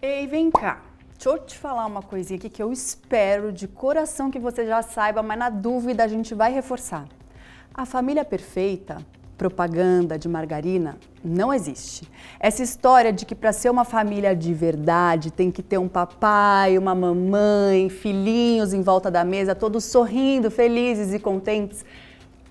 Ei, vem cá. Deixa eu te falar uma coisinha aqui que eu espero de coração que você já saiba, mas na dúvida a gente vai reforçar. A família perfeita, propaganda de margarina, não existe. Essa história de que para ser uma família de verdade tem que ter um papai, uma mamãe, filhinhos em volta da mesa, todos sorrindo, felizes e contentes,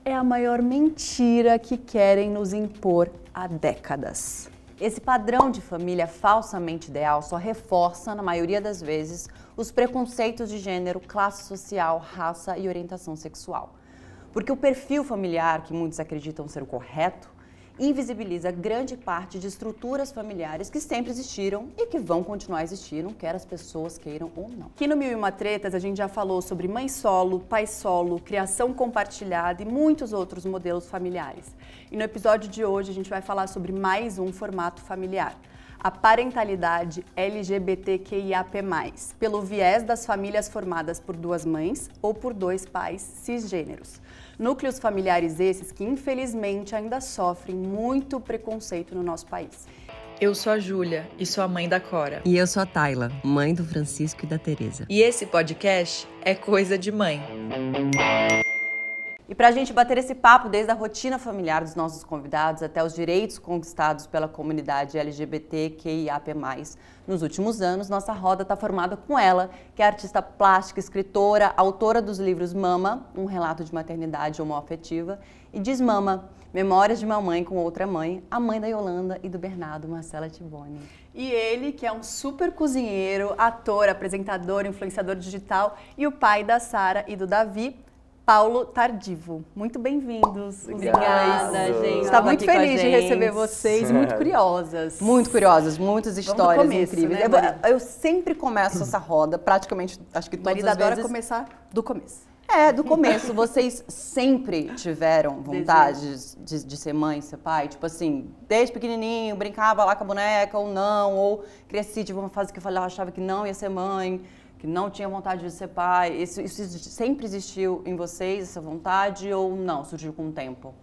é a maior mentira que querem nos impor há décadas. Esse padrão de família falsamente ideal só reforça, na maioria das vezes, os preconceitos de gênero, classe social, raça e orientação sexual. Porque o perfil familiar, que muitos acreditam ser o correto, invisibiliza grande parte de estruturas familiares que sempre existiram e que vão continuar existindo, quer as pessoas queiram ou não. Aqui no Mil e Uma Tretas a gente já falou sobre mãe solo, pai solo, criação compartilhada e muitos outros modelos familiares. E no episódio de hoje a gente vai falar sobre mais um formato familiar. A parentalidade LGBTQIAP+, pelo viés das famílias formadas por duas mães ou por dois pais cisgêneros. Núcleos familiares esses que, infelizmente, ainda sofrem muito preconceito no nosso país. Eu sou a Júlia e sou a mãe da Cora. E eu sou a Tayla, mãe do Francisco e da Teresa. E esse podcast é Coisa de Mãe. E para a gente bater esse papo desde a rotina familiar dos nossos convidados até os direitos conquistados pela comunidade LGBTQIAP+, nos últimos anos, nossa roda está formada com ela, que é artista plástica, escritora, autora dos livros Mama, um relato de maternidade homoafetiva, e Desmama, Memórias de uma Mãe com Outra Mãe, a mãe da Yolanda e do Bernardo, Marcela Tiboni. E ele, que é um super cozinheiro, ator, apresentador, influenciador digital e o pai da Sara e do Davi, Paulo Tardivo. Muito bem-vindos. Obrigada, gente. Está muito feliz de receber vocês, muito curiosas. Muito curiosas, muitas histórias começo, incríveis. né, eu, eu sempre começo essa roda, praticamente, acho que todas as adora vezes... começar do começo. É, do começo. Vocês sempre tiveram vontade de, de ser mãe, ser pai? Tipo assim, desde pequenininho, brincava lá com a boneca ou não, ou cresci, tive uma fase que eu falava, achava que não ia ser mãe, que não tinha vontade de ser pai. Isso, isso sempre existiu em vocês, essa vontade, ou não? Surgiu com o tempo?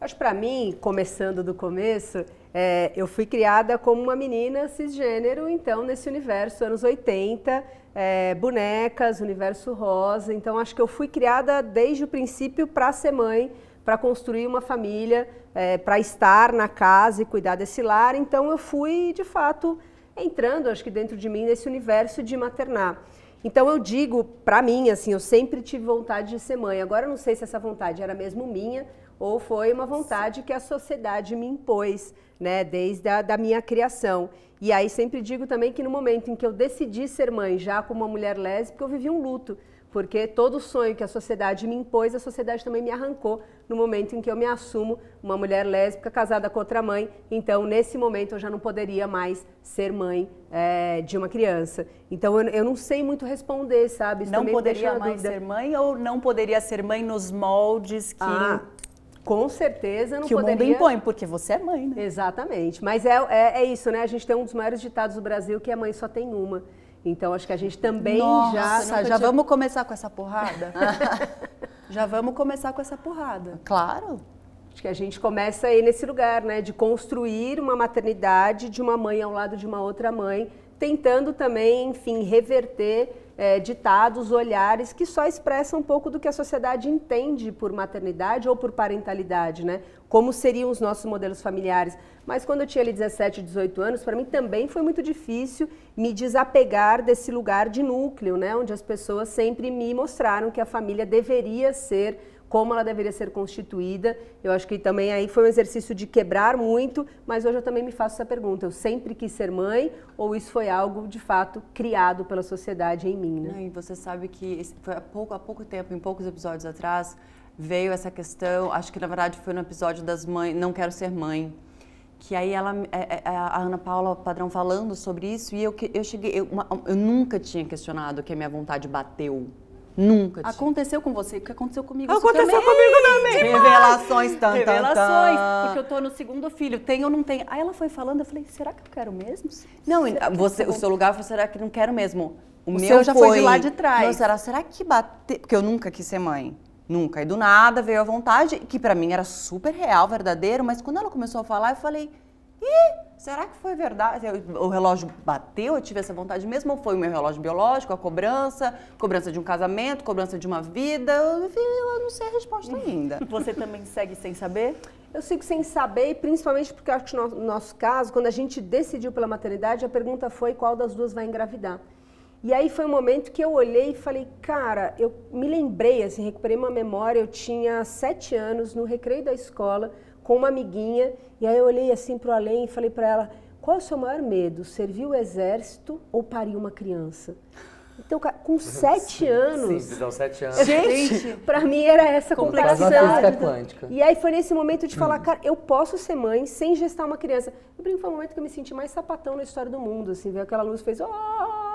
Acho para mim, começando do começo, é, eu fui criada como uma menina cisgênero, então nesse universo anos 80, é, bonecas, universo rosa. Então acho que eu fui criada desde o princípio para ser mãe, para construir uma família, é, para estar na casa e cuidar desse lar. Então eu fui de fato entrando, acho que dentro de mim nesse universo de maternar. Então eu digo para mim assim, eu sempre tive vontade de ser mãe. Agora eu não sei se essa vontade era mesmo minha ou foi uma vontade que a sociedade me impôs, né, desde a da minha criação. E aí sempre digo também que no momento em que eu decidi ser mãe, já como uma mulher lésbica, eu vivi um luto, porque todo sonho que a sociedade me impôs, a sociedade também me arrancou no momento em que eu me assumo uma mulher lésbica casada com outra mãe. Então, nesse momento, eu já não poderia mais ser mãe é, de uma criança. Então, eu, eu, não sei muito responder, sabe? Isso não poderia mais ser mãe ou não poderia ser mãe nos moldes que, Ah, com certeza não que o poderia. mundo impõe? Porque você é mãe, né? Exatamente. Mas é, é, é isso, né? A gente tem um dos maiores ditados do Brasil que a mãe só tem uma. Então, acho que a gente também Nossa, já. já, nunca tinha- vamos começar com essa porrada? já vamos começar com essa porrada. Claro. Acho que a gente começa aí nesse lugar, né, de construir uma maternidade de uma mãe ao lado de uma outra mãe, tentando também, enfim, reverter eh, ditados, olhares que só expressam um pouco do que a sociedade entende por maternidade ou por parentalidade, né? Como seriam os nossos modelos familiares. Mas quando eu tinha ali 17, 18 anos, para mim também foi muito difícil me desapegar desse lugar de núcleo, né, onde as pessoas sempre me mostraram que a família deveria ser como ela deveria ser constituída. Eu acho que também aí foi um exercício de quebrar muito, mas hoje eu também me faço essa pergunta. Eu sempre quis ser mãe ou isso foi algo de fato criado pela sociedade em mim, né? E você sabe que foi há pouco, há pouco tempo, em poucos episódios atrás, veio essa questão, acho que na verdade foi no episódio das mães, não quero ser mãe. Que aí ela, é- é- a Ana Paula Padrão falando sobre isso e eu, eu cheguei, eu, eu nunca tinha questionado que a minha vontade bateu. Nunca tinha. Aconteceu com você, o que aconteceu comigo? Aconteceu também. comigo também. Revelações, tan, Revelações, tan. porque eu tô no segundo filho, tem ou não tem? Aí ela foi falando, eu falei, será que eu quero mesmo? Não, Será você, o seu lugar foi, será que não quero mesmo? O meu seu já foi de lá de trás. Não, será, será que bater? Porque eu nunca quis ser mãe. Nunca. E do nada veio a vontade, que pra mim era super real, verdadeiro, mas quando ela começou a falar, eu falei, ih, será que foi verdade? O relógio bateu, eu tive essa vontade mesmo, ou foi o meu relógio biológico, a cobrança, cobrança de um casamento, cobrança de uma vida? Eu, eu não sei a resposta ainda. Você também segue sem saber? Eu sigo sem saber, e principalmente porque eu acho que no no nosso caso, quando a gente decidiu pela maternidade, a pergunta foi qual das duas vai engravidar. E aí foi um momento que eu olhei e falei, cara, eu me lembrei, assim, recuperei uma memória, eu tinha sete anos no recreio da escola com uma amiguinha, e aí eu olhei assim para o além e falei para ela, qual é o seu maior medo, servir o exército ou parir uma criança? Então, cara, com sete anos, Sim, sete anos. Gente, pra mim era essa complexidade. quântica. E aí foi nesse momento de falar, cara, eu posso ser mãe sem gestar uma criança. Eu brinco, foi o momento que eu me senti mais sapatão na história do mundo, assim, veio aquela luz, fez, "Ah, pô,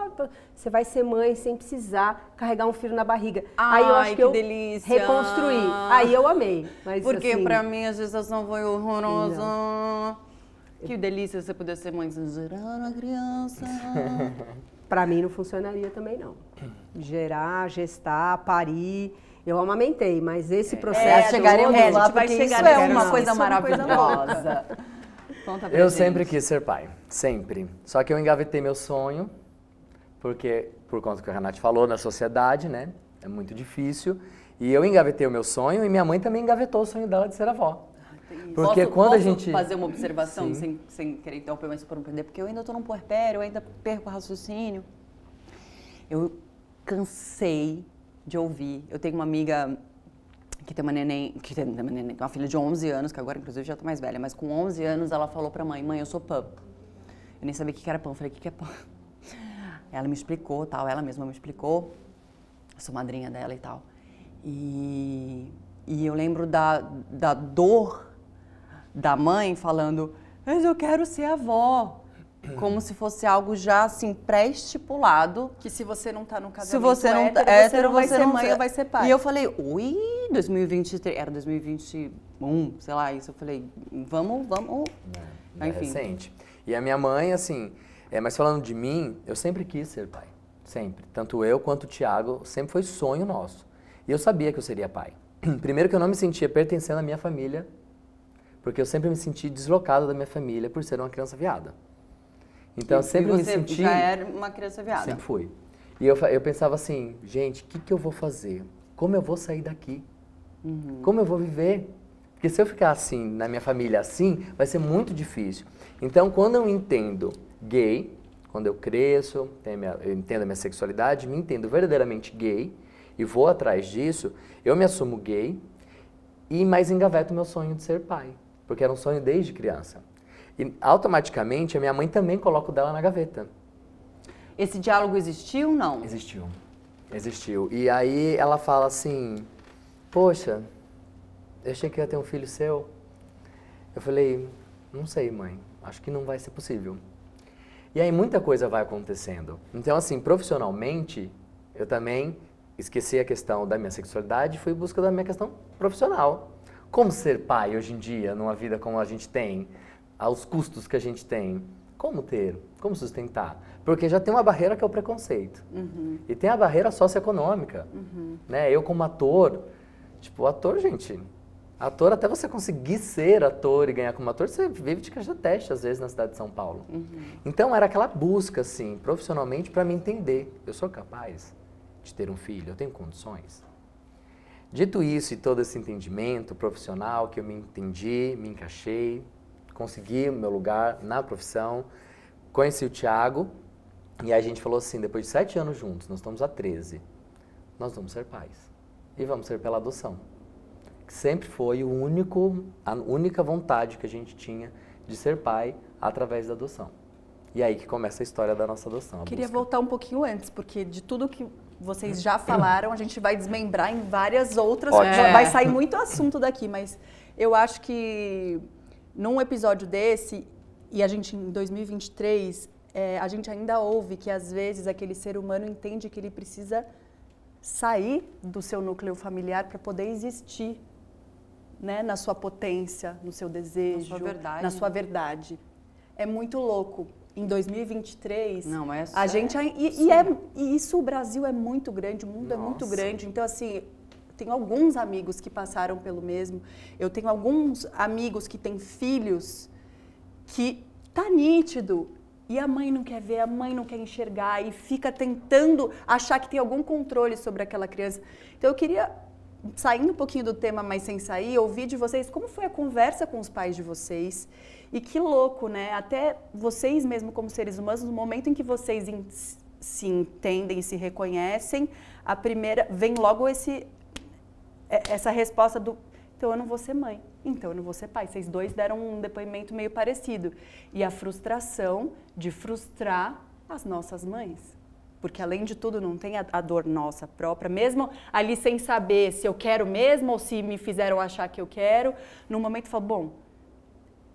você vai ser mãe sem precisar carregar um filho na barriga. aí eu Ai, acho que, que eu delícia. reconstruí. Aí eu amei. Mas, Porque assim, pra mim a gestação foi horrorosa. Que delícia você poder ser mãe sem gerar uma criança. Pra mim não funcionaria também, não. Gerar, gestar, parir. Eu amamentei, mas esse processo. É, chegaremos lá, a gente vai porque chegar isso é uma Isso coisa é uma coisa maravilhosa. Conta pra Eu gente. sempre quis ser pai, sempre. Só que eu engavetei meu sonho, porque, por conta do que a Renate falou, na sociedade, né? É muito difícil. E eu engavetei o meu sonho e minha mãe também engavetou o sonho dela de ser avó. Porque posso, quando posso a gente. fazer uma observação sem, sem querer interromper, mas por não perder, porque eu ainda estou num puerpério, eu ainda perco o raciocínio. Eu cansei de ouvir. Eu tenho uma amiga que tem uma neném, que tem uma, neném, uma filha de 11 anos, que agora inclusive já está mais velha, mas com 11 anos ela falou pra mãe, mãe, eu sou pã. Eu nem sabia o que era pão, eu falei, o que que é pão? Ela me explicou, tal, ela mesma me explicou. Eu sou madrinha dela e tal. E, e eu lembro da, da dor da mãe falando, mas eu quero ser avó. Como se fosse algo já assim pré-estipulado. Que se você não tá no Se casamento você não hétero, é você não vai ser não mãe ou vai ser pai. E eu falei, ui, 2023, era 2021, sei lá, isso. Eu falei, vamos, vamos. É Enfim. recente. E a minha mãe, assim, é, mas falando de mim, eu sempre quis ser pai. Sempre. Tanto eu quanto o Tiago, sempre foi sonho nosso. E eu sabia que eu seria pai. Primeiro que eu não me sentia pertencendo à minha família, porque eu sempre me senti deslocado da minha família por ser uma criança viada. Então eu sempre me senti. já era uma criança viada. Sempre fui. E eu, eu pensava assim, gente, o que, que eu vou fazer? Como eu vou sair daqui? Uhum. Como eu vou viver? Porque se eu ficar assim, na minha família assim, vai ser muito difícil. Então, quando eu entendo gay, quando eu cresço, minha- eu entendo a minha sexualidade, me entendo verdadeiramente gay e vou atrás disso, eu me assumo gay e mais engaveto o meu sonho de ser pai. Porque era um sonho desde criança. E automaticamente a minha mãe também coloca o dela na gaveta. Esse diálogo existiu ou não? Existiu. Existiu. E aí ela fala assim: Poxa, eu achei que ia ter um filho seu. Eu falei: Não sei, mãe. Acho que não vai ser possível. E aí muita coisa vai acontecendo. Então, assim, profissionalmente, eu também esqueci a questão da minha sexualidade e fui em busca da minha questão profissional. Como ser pai hoje em dia, numa vida como a gente tem, aos custos que a gente tem? Como ter? Como sustentar? Porque já tem uma barreira que é o preconceito. E tem a barreira socioeconômica. Né? Eu, como ator, tipo, ator, gente, ator, até você conseguir ser ator e ganhar como ator, você vive de caixa teste, às vezes, na cidade de São Paulo. Então, era aquela busca, assim, profissionalmente, para me entender. Eu sou capaz de ter um filho, eu tenho condições. Dito isso e todo esse entendimento profissional, que eu me entendi, me encaixei, consegui o meu lugar na profissão, conheci o Thiago e a gente falou assim, depois de sete anos juntos, nós estamos há 13, nós vamos ser pais e vamos ser pela adoção. Que sempre foi o único, a única vontade que a gente tinha de ser pai através da adoção. E aí que começa a história da nossa adoção. Queria busca. voltar um pouquinho antes, porque de tudo que vocês já falaram, a gente vai desmembrar em várias outras. É. Vai sair muito assunto daqui, mas eu acho que num episódio desse, e a gente em 2023, é, a gente ainda ouve que às vezes aquele ser humano entende que ele precisa sair do seu núcleo familiar para poder existir. Né, na sua potência, no seu desejo, verdade. na sua verdade. É muito louco. Em 2023, Não, é a gente ai- e, e é e isso o Brasil é muito grande, o mundo é muito Nossa. grande. Então assim, tenho alguns amigos que passaram pelo mesmo. Eu tenho alguns amigos que têm filhos que tá nítido e a mãe não quer ver, a mãe não quer enxergar e fica tentando achar que tem algum controle sobre aquela criança. Então eu queria saindo um pouquinho do tema, mas sem sair, ouvir de vocês como foi a conversa com os pais de vocês. E que louco, né? Até vocês mesmo como seres humanos, no momento em que vocês se entendem, se reconhecem, a primeira vem logo esse essa resposta do então eu não vou ser mãe, então eu não vou ser pai. Vocês dois deram um depoimento meio parecido. E a frustração de frustrar as nossas mães. Porque além de tudo não tem a, a dor nossa própria, mesmo ali sem saber se eu quero mesmo ou se me fizeram achar que eu quero, no momento falo, bom,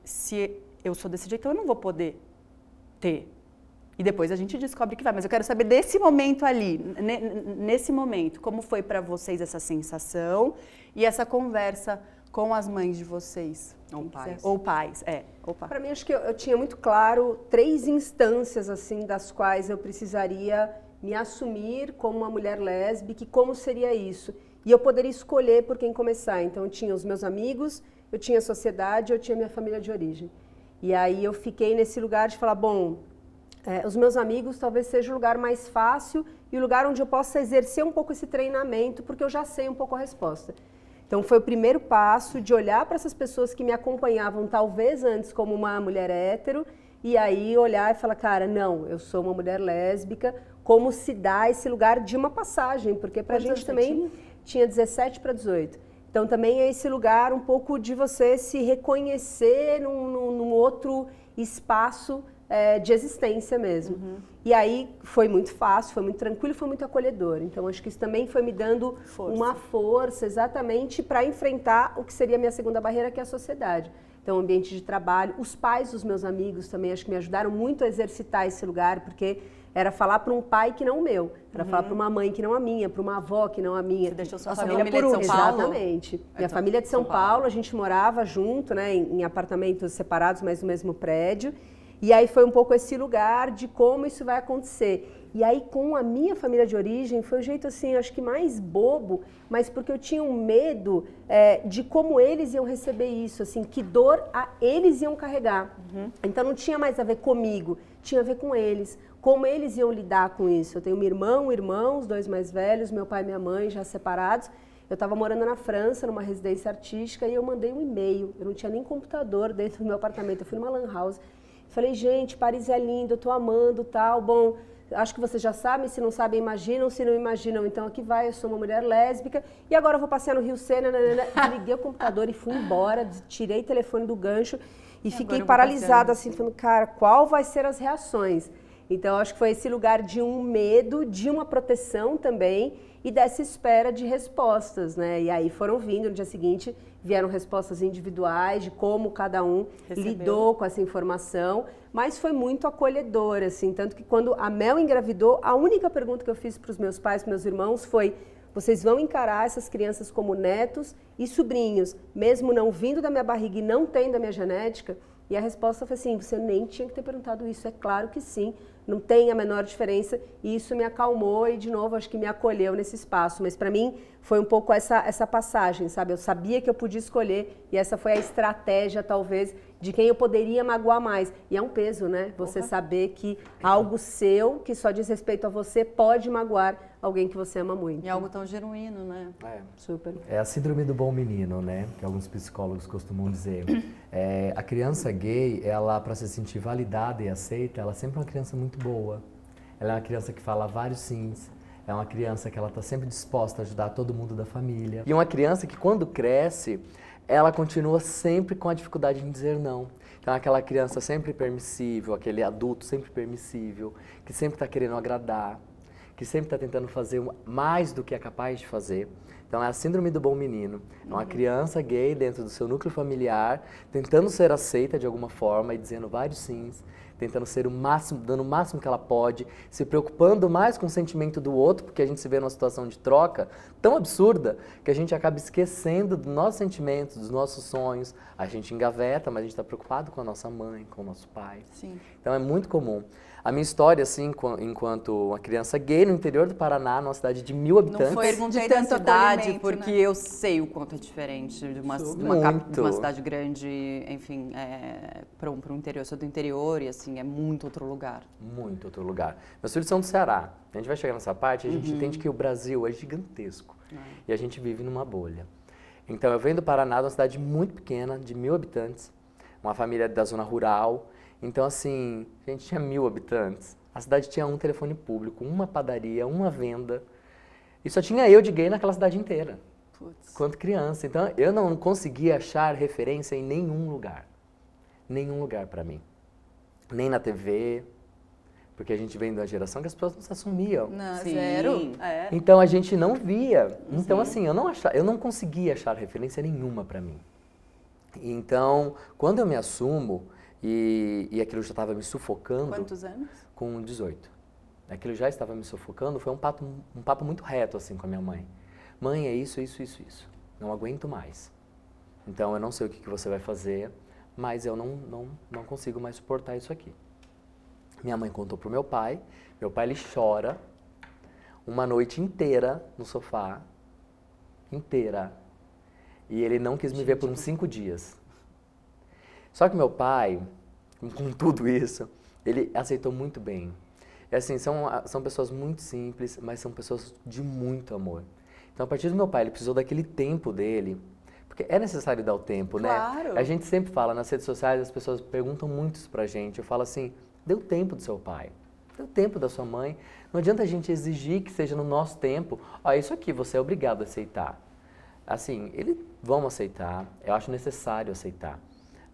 se eu sou desse jeito, eu não vou poder ter. E depois a gente descobre que vai. Mas eu quero saber desse momento ali, nesse momento, como foi para vocês essa sensação e essa conversa com as mães de vocês? Ou pais. Ou pais, é. Para mim, acho que eu, eu, tinha muito claro três instâncias, assim, das quais eu precisaria me assumir como uma mulher lésbica e como seria isso. E eu poderia escolher por quem começar. Então, eu tinha os meus amigos, eu tinha a sociedade, eu tinha minha família de origem. E aí eu fiquei nesse lugar de falar, bom, é, os meus amigos talvez seja o lugar mais fácil e o lugar onde eu possa exercer um pouco esse treinamento, porque eu já sei um pouco a resposta. Então foi o primeiro passo de olhar para essas pessoas que me acompanhavam talvez antes como uma mulher hétero e aí olhar e falar, cara, não, eu sou uma mulher lésbica, como se dá esse lugar de uma passagem, porque para a gente também tinha? tinha 17 para 18. Então também é esse lugar um pouco de você se reconhecer num, num, num outro espaço é, de existência mesmo. Uhum. E aí foi muito fácil, foi muito tranquilo, foi muito acolhedor. Então acho que isso também foi me dando força. uma força exatamente para enfrentar o que seria a minha segunda barreira, que é a sociedade. Então, o ambiente de trabalho, os pais dos meus amigos também acho que me ajudaram muito a exercitar esse lugar, porque era falar para um pai que não o meu, era uhum. falar para uma mãe que não a minha, para uma avó que não a minha. Você deixou sua família, família de São Paulo? Exatamente. Minha então, família é de São, São Paulo. Paulo, a gente morava junto, né, em, em apartamentos separados, mas no mesmo prédio. E aí foi um pouco esse lugar de como isso vai acontecer. E aí com a minha família de origem foi o um jeito assim, acho que mais bobo, mas porque eu tinha um medo é, de como eles iam receber isso, assim, que dor a, eles iam carregar. Uhum. Então não tinha mais a ver comigo, tinha a ver com eles, como eles iam lidar com isso. Eu tenho um irmão, um irmão, os dois mais velhos, meu pai e minha mãe já separados. Eu estava morando na França, numa residência artística, e eu mandei um e-mail. Eu não tinha nem computador dentro do meu apartamento. Eu fui numa lan house Falei, gente, Paris é lindo, eu tô amando, tal. Bom, acho que vocês já sabem, se não sabem, imaginam, se não imaginam, então aqui vai, eu sou uma mulher lésbica e agora eu vou passear no Rio Sena, liguei o computador e fui embora, tirei o telefone do gancho e, e fiquei paralisada assim, falando, cara, qual vai ser as reações? Então acho que foi esse lugar de um medo, de uma proteção também e dessa espera de respostas, né? E aí foram vindo no dia seguinte vieram respostas individuais de como cada um Recebeu. lidou com essa informação, mas foi muito acolhedor, assim, tanto que quando a Mel engravidou, a única pergunta que eu fiz para os meus pais, para meus irmãos foi: vocês vão encarar essas crianças como netos e sobrinhos, mesmo não vindo da minha barriga e não tendo a minha genética? E a resposta foi assim: você nem tinha que ter perguntado isso. É claro que sim, não tem a menor diferença. E isso me acalmou e, de novo, acho que me acolheu nesse espaço. Mas para mim foi um pouco essa, essa passagem, sabe? Eu sabia que eu podia escolher e essa foi a estratégia, talvez, de quem eu poderia magoar mais. E é um peso, né? Você uhum. saber que algo seu, que só diz respeito a você, pode magoar alguém que você ama muito. E algo tão genuíno, né? É. Super. É a síndrome do bom menino, né? Que alguns psicólogos costumam dizer. É, a criança gay, ela, para se sentir validada e aceita, ela sempre é uma criança muito boa. Ela é uma criança que fala vários sims. É uma criança que ela está sempre disposta a ajudar todo mundo da família. E uma criança que, quando cresce, ela continua sempre com a dificuldade em dizer não. Então, aquela criança sempre permissível, aquele adulto sempre permissível, que sempre está querendo agradar, que sempre está tentando fazer mais do que é capaz de fazer. Então, é a síndrome do bom menino. É uma uhum. criança gay dentro do seu núcleo familiar, tentando ser aceita de alguma forma e dizendo vários sims, tentando ser o máximo, dando o máximo que ela pode, se preocupando mais com o sentimento do outro, porque a gente se vê numa situação de troca tão absurda que a gente acaba esquecendo dos nossos sentimentos, dos nossos sonhos. A gente engaveta, mas a gente está preocupado com a nossa mãe, com o nosso pai. Sim. Então é muito comum. A minha história, assim, enquanto uma criança gay no interior do Paraná, numa cidade de mil habitantes. Não foi perguntei de da cidade, porque né? eu sei o quanto é diferente de uma, de uma, de uma cidade grande, enfim, é, para um, um interior. Eu sou do interior e, assim, é muito outro lugar. Muito outro lugar. Meus filhos são do Ceará. A gente vai chegar nessa parte a gente uhum. entende que o Brasil é gigantesco. É. E a gente vive numa bolha. Então, eu venho do Paraná, de uma cidade muito pequena, de mil habitantes, uma família da zona rural. Então, assim, a gente tinha mil habitantes. A cidade tinha um telefone público, uma padaria, uma venda. E só tinha eu de gay naquela cidade inteira. Putz. Quanto criança. Então, eu não conseguia achar referência em nenhum lugar. Nenhum lugar para mim. Nem na TV, porque a gente vem de uma geração que as pessoas não se assumiam. Não, Sim. zero. É. Então a gente não via. Então, Sim. assim, eu não, achava, eu não conseguia achar referência nenhuma para mim. Então, quando eu me assumo, e, e aquilo já estava me sufocando. Quantos anos? Com 18. Aquilo já estava me sufocando. Foi um papo, um papo muito reto assim com a minha mãe. Mãe, é isso, isso, isso, isso. Não aguento mais. Então eu não sei o que, que você vai fazer, mas eu não, não, não consigo mais suportar isso aqui. Minha mãe contou pro meu pai. Meu pai ele chora uma noite inteira no sofá, inteira. E ele não quis me ver por uns cinco dias. Só que meu pai, com tudo isso, ele aceitou muito bem. E assim, são, são pessoas muito simples, mas são pessoas de muito amor. Então, a partir do meu pai, ele precisou daquele tempo dele, porque é necessário dar o tempo, claro. né? A gente sempre fala nas redes sociais, as pessoas perguntam muito isso pra gente. Eu falo assim, o tempo do seu pai, o tempo da sua mãe. Não adianta a gente exigir que seja no nosso tempo. Ó, isso aqui você é obrigado a aceitar. Assim, eles vão aceitar, eu acho necessário aceitar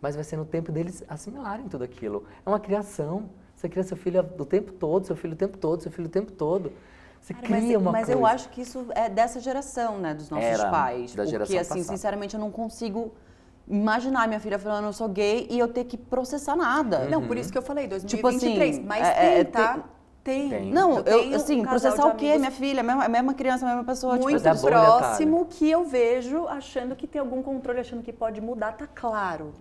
mas vai ser no tempo deles assimilarem tudo aquilo. É uma criação. Você cria seu filho o tempo todo, seu filho o tempo todo, seu filho o tempo todo. Você Cara, cria mas, uma mas coisa. Mas eu acho que isso é dessa geração, né, dos nossos Era, pais. Da porque, assim, passada. sinceramente, eu não consigo imaginar minha filha falando eu sou gay e eu ter que processar nada. Uhum. Não, por isso que eu falei 2023. Tipo assim, mas é, tem, é, tá? Tem. tem. Não, eu, eu assim, um processar o quê? Minha filha, a mesma, a mesma criança, a mesma pessoa. Muito tipo, próximo que eu vejo achando que tem algum controle, achando que pode mudar, tá claro.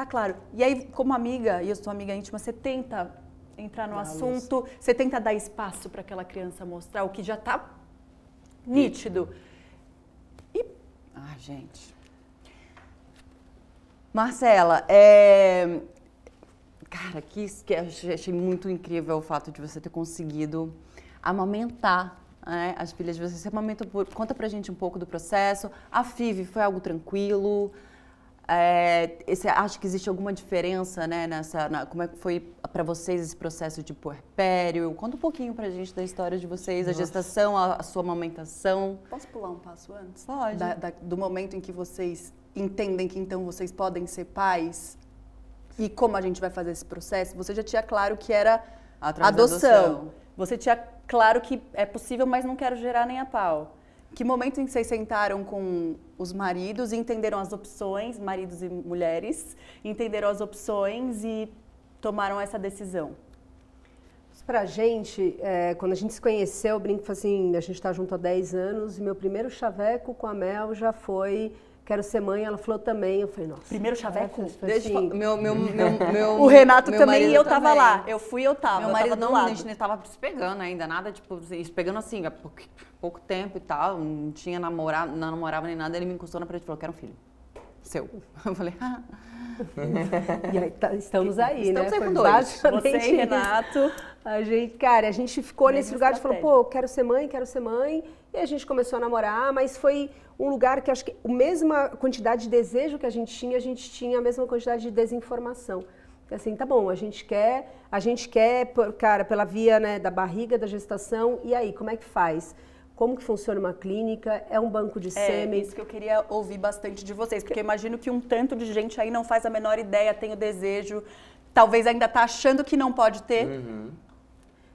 Tá claro. E aí, como amiga, e eu sou amiga íntima, você tenta entrar no assunto, luz. você tenta dar espaço para aquela criança mostrar o que já tá nítido. E. Ah, gente. Marcela, é. Cara, que, que achei muito incrível o fato de você ter conseguido amamentar né, as filhas de vocês. Você amamentou por... Conta pra gente um pouco do processo. A FIV foi algo tranquilo? É, esse, acho que existe alguma diferença, né, nessa, na, como é que foi para vocês esse processo de puerpério? Conta um pouquinho para a gente da história de vocês, Nossa. a gestação, a, a, sua amamentação. Posso pular um passo antes? Pode. Da, da, do momento em que vocês entendem que então vocês podem ser pais e como a gente vai fazer esse processo, você já tinha claro que era adoção. adoção. Você tinha claro que é possível, mas não quero gerar nem a pau. Que momento em que vocês sentaram com os maridos e entenderam as opções, maridos e mulheres, entenderam as opções e tomaram essa decisão? Pra gente, é, quando a gente se conheceu, eu brinco assim, a gente está junto há 10 anos e meu primeiro chaveco com a Mel já foi quero ser mãe, ela falou também. Eu falei, nossa. Primeiro chaveco? Assim, meu, meu, meu, meu, O Renato meu também e eu tava também. lá. Eu fui eu tava. Meu marido tava não, a gente nem tava se pegando ainda, nada, tipo, se pegando assim, há pouco, pouco tempo e tal. Não tinha namorado, não namorava nem nada. Ele me encostou na parede e falou: quero um filho. Seu. Eu falei, ah. E aí, tá, estamos aí, estamos né? Estamos aí com dois. Você e Renato. A gente, cara, a gente ficou Mesma nesse lugar estratégia. de falou, pô, quero ser mãe, quero ser mãe. E a gente começou a namorar, mas foi um lugar que acho que a mesma quantidade de desejo que a gente tinha, a gente tinha a mesma quantidade de desinformação. Assim, tá bom, a gente quer, a gente quer, cara, pela via né, da barriga, da gestação, e aí, como é que faz? Como que funciona uma clínica? É um banco de é, sêmen? É isso que eu queria ouvir bastante de vocês, porque eu imagino que um tanto de gente aí não faz a menor ideia, tem o desejo, talvez ainda está achando que não pode ter. Uhum.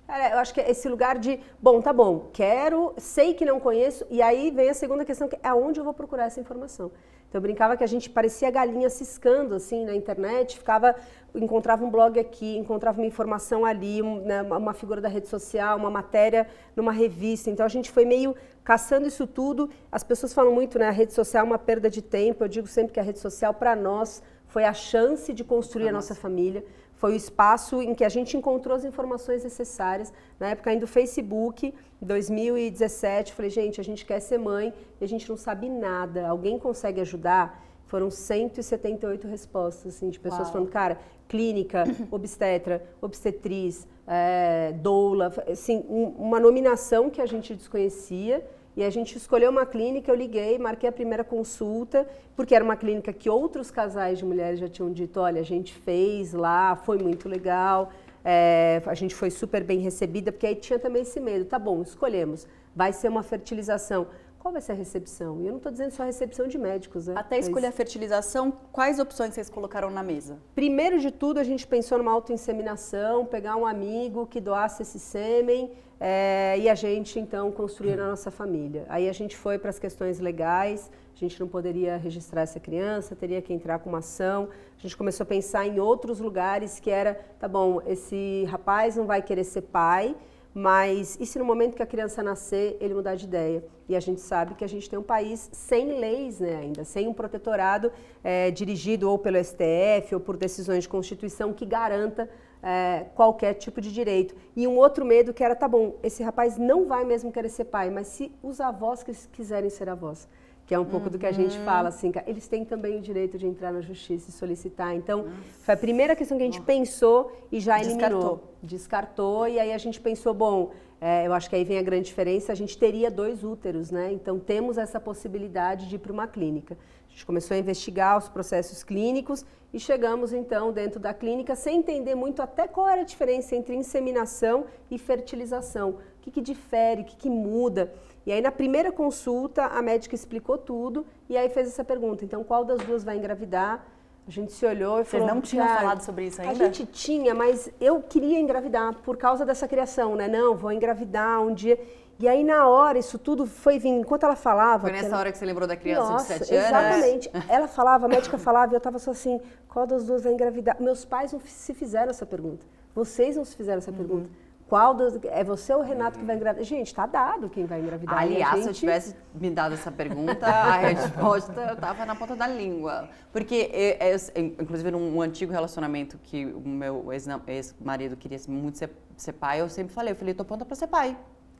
Cara, eu acho que é esse lugar de, bom, tá bom, quero, sei que não conheço, e aí vem a segunda questão, que é aonde eu vou procurar essa informação. Então, eu brincava que a gente parecia galinha ciscando assim na internet, ficava encontrava um blog aqui, encontrava uma informação ali, um, né, uma figura da rede social, uma matéria numa revista. Então a gente foi meio caçando isso tudo. As pessoas falam muito, né, a rede social é uma perda de tempo. Eu digo sempre que a rede social para nós foi a chance de construir a nossa família foi o espaço em que a gente encontrou as informações necessárias. Na época ainda do Facebook, em 2017, falei, gente, a gente quer ser mãe e a gente não sabe nada. Alguém consegue ajudar? Foram 178 respostas, assim, de pessoas Uau. falando, cara, clínica, obstetra, obstetriz, é, doula, assim, um, uma nominação que a gente desconhecia e a gente escolheu uma clínica, eu liguei, marquei a primeira consulta, porque era uma clínica que outros casais de mulheres já tinham dito, olha, a gente fez lá, foi muito legal, é, a gente foi super bem recebida, porque aí tinha também esse medo, tá bom, escolhemos, vai ser uma fertilização. Qual vai ser a recepção? E eu não estou dizendo só a recepção de médicos, né? Até escolher a fertilização, quais opções vocês colocaram na mesa? Primeiro de tudo, a gente pensou numa autoinseminação, pegar um amigo que doasse esse sêmen, é, e a gente, então, construir a nossa família. Aí a gente foi para as questões legais, a gente não poderia registrar essa criança, teria que entrar com uma ação. A gente começou a pensar em outros lugares que era, tá bom, esse rapaz não vai querer ser pai, mas e se no momento que a criança nascer, ele mudar de ideia? E a gente sabe que a gente tem um país sem leis né, ainda, sem um protetorado é, dirigido ou pelo STF ou por decisões de Constituição que garanta é, qualquer tipo de direito. E um outro medo que era, tá bom, esse rapaz não vai mesmo querer ser pai, mas se os avós que quiserem ser avós, que é um pouco uhum. do que a gente uhum. fala, assim, eles têm também o direito de entrar na justiça e solicitar. Então, Nossa. foi a primeira questão que a gente Nossa. pensou e já eliminou. Descartou. Descartou, e aí a gente pensou, bom, é, eu acho que aí vem a grande diferença, a gente teria dois úteros, né? Então, temos essa possibilidade de ir para uma clínica. A gente começou a investigar os processos clínicos e chegamos então dentro da clínica sem entender muito até qual era a diferença entre inseminação e fertilização. O que, que difere, o que, que muda. E aí na primeira consulta a médica explicou tudo e aí fez essa pergunta, então qual das duas vai engravidar? A gente se olhou e falou... Vocês não tinham falado sobre isso ainda? A gente tinha, mas eu queria engravidar por causa dessa criação, né? Não, vou engravidar um dia... E aí, na hora, isso tudo foi vindo. Enquanto ela falava. Foi nessa ela... hora que você lembrou da criança Nossa, de 7 anos? Exatamente. ela falava, a médica falava, e eu estava só assim: qual das duas vai engravidar? Meus pais não se fizeram essa pergunta. Vocês não se fizeram essa uhum. pergunta. Qual dos, é você ou o Renato que vai engravidar? Gente, está dado quem vai engravidar. Aliás, gente... se eu tivesse me dado essa pergunta, a resposta estava na ponta da língua. Porque, eu, eu, inclusive, num antigo relacionamento que o meu ex-marido queria muito ser, ser, pai, eu sempre falei, eu falei, tô pronta para ser pai.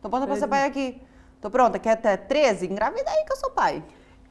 Tô pronta para ser pai aqui. Tô pronta, quer até 13? Engravida aí que eu sou pai.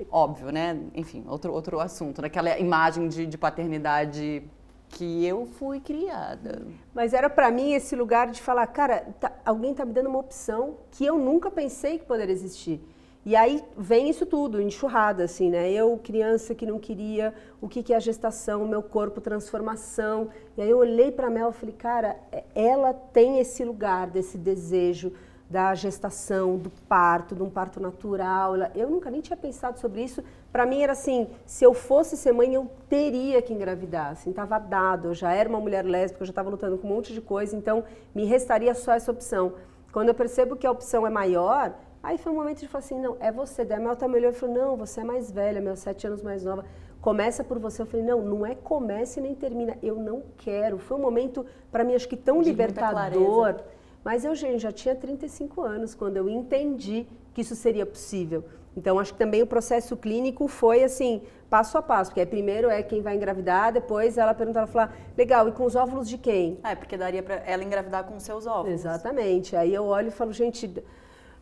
Óbvio, né? Enfim, outro, outro assunto. Daquela imagem de, de paternidade que eu fui criada. Mas era para mim esse lugar de falar, cara, tá, alguém está me dando uma opção que eu nunca pensei que poderia existir. E aí vem isso tudo, enxurrada, assim, né? Eu, criança que não queria, o que, que é a gestação, meu corpo, transformação. E aí eu olhei para Mel e falei, cara, é, ela tem esse lugar desse desejo, da gestação, do parto, de um parto natural. Eu nunca nem tinha pensado sobre isso. Para mim era assim, se eu fosse ser mãe, eu teria que engravidar. Assim, estava dado. Eu já era uma mulher lésbica, eu já estava lutando com um monte de coisa, então me restaria só essa opção. Quando eu percebo que a opção é maior, aí foi um momento de falar assim, não, é você. Daí a Mel tá melhor e falou, não, você é mais velha, meus sete anos mais nova. Começa por você. Eu falei, não, não é comece nem termina. Eu não quero. Foi um momento, para mim, acho que tão de libertador mas eu já tinha 35 anos quando eu entendi que isso seria possível. Então, acho que também o processo clínico foi assim, passo a passo, porque primeiro é quem vai engravidar, depois ela pergunta, ela fala, legal, e com os óvulos de quem? Ah, é, porque daria para ela engravidar com seus óvulos. Exatamente. Aí eu olho e falo, gente,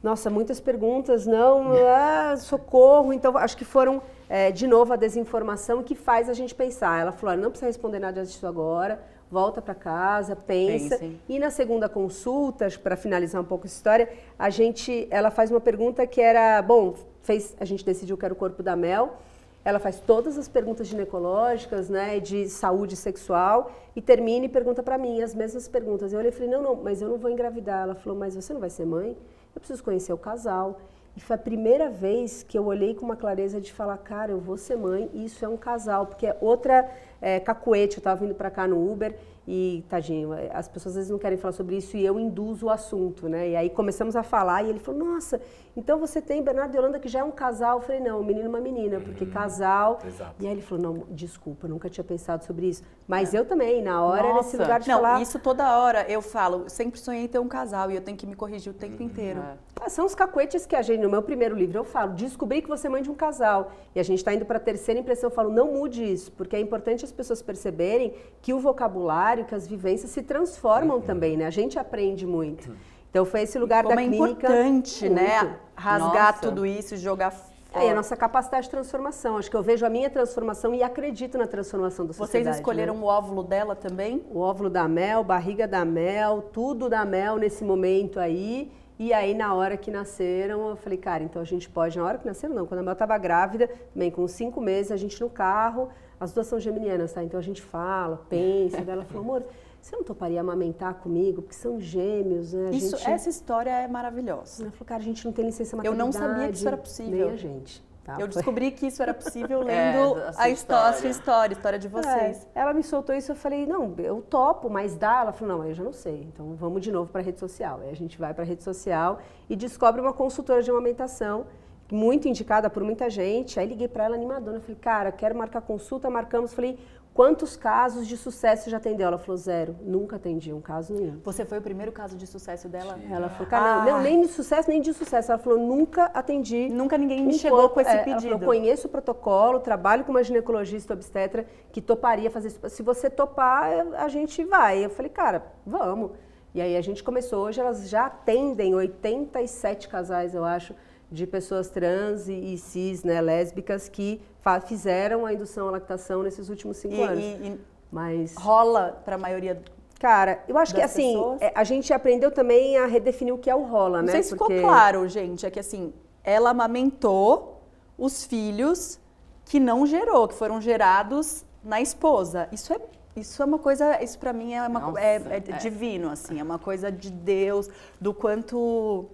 nossa, muitas perguntas, não, ah, socorro. Então, acho que foram, é, de novo, a desinformação que faz a gente pensar. Ela falou, não precisa responder nada disso agora, volta para casa, pensa. Pense. E na segunda consulta, para finalizar um pouco a história, a gente, ela faz uma pergunta que era, bom, fez, a gente decidiu que era o corpo da Mel. Ela faz todas as perguntas ginecológicas, né, de saúde sexual e termina e pergunta para mim as mesmas perguntas. Eu olhei e falei: "Não, não, mas eu não vou engravidar". Ela falou: "Mas você não vai ser mãe? Eu preciso conhecer o casal". E foi a primeira vez que eu olhei com uma clareza de falar, cara, eu vou ser mãe e isso é um casal, porque é outra é, cacuete, eu estava vindo para cá no Uber e, tadinho, as pessoas às vezes não querem falar sobre isso e eu induzo o assunto, né? E aí começamos a falar e ele falou, nossa, então você tem Bernardo e Yolanda que já é um casal. Eu falei, não, um menino e uma menina, porque Uhum. casal. Exato. E aí ele falou, não, desculpa, nunca tinha pensado sobre isso. Mas eu também, na hora, Nossa. nesse lugar de Não, falar. isso toda hora eu falo, sempre sonhei em ter um casal e eu tenho que me corrigir o tempo inteiro. É. Ah, São os cacuetes que a gente, no meu primeiro livro, eu falo, descobri que você é mãe de um casal. E a gente está indo para a terceira impressão, eu falo, não mude isso, porque é importante as pessoas perceberem que o vocabulário, que as vivências se transformam também, né? A gente aprende muito. Então foi esse lugar Como da é clínica. importante, né? muito. Rasgar Nossa. tudo isso e jogar fora. É, e a nossa capacidade de transformação. Acho que eu vejo a minha transformação e acredito na transformação da Vocês sociedade. escolheram né? o óvulo dela também? o óvulo da Mel, barriga da Mel, tudo da Mel nesse momento aí. E aí, na hora que nasceram, eu falei, cara, então a gente pode, na hora que nasceram, não, quando a Mel estava grávida, também com cinco meses, a gente no carro, as duas são geminianas, tá? Então a gente fala, pensa, ela falou, amor, você não toparia amamentar comigo? Porque são gêmeos, né? A Isso, gente... essa história é maravilhosa. Ela falou, cara, a gente não tem licença Eu maternidade. não sabia que isso era possível. Nem a gente. tá? eu Foi- descobri que isso era possível É, lendo a a, sua histó- a história. sua história, a história de vocês. É, ela me soltou isso, eu falei, não, eu topo, mas dá? Ela falou, não, eu já não sei, então vamos de novo para a rede social. Aí a gente vai para a rede social e descobre uma consultora de amamentação, muito indicada por muita gente. Aí liguei para ela animadona, falei, cara, quero marcar consulta, marcamos. Falei, quantos casos de sucesso já atendeu? Ela falou, zero, nunca atendi um caso nenhum. Você foi o primeiro caso de sucesso dela? Ela falou, cara, não, não, Ah. nem de sucesso, nem de sucesso. Ela falou, nunca atendi Nunca ninguém me chegou com esse é, Ela pedido. falou, conheço o protocolo, trabalho com uma ginecologista obstetra que toparia fazer isso. Se você topar, a gente vai. Eu falei, cara, vamos. E aí a gente começou. Hoje elas já atendem 87 casais, eu acho, de pessoas trans e, e cis, né, lésbicas, que fizeram a indução à lactação nesses últimos cinco E, anos. e- e Mas, rola para a maioria. cara, eu acho que assim, pessoas? é, a gente aprendeu também a redefinir o que é o rola, Não né? sei se ficou Porque- claro, gente. É que assim, ela amamentou os filhos que não gerou, que foram gerados na esposa. Isso é, isso é uma coisa, isso para mim é, uma, Nossa, é, é é. divino, assim, é uma coisa de Deus, do quanto.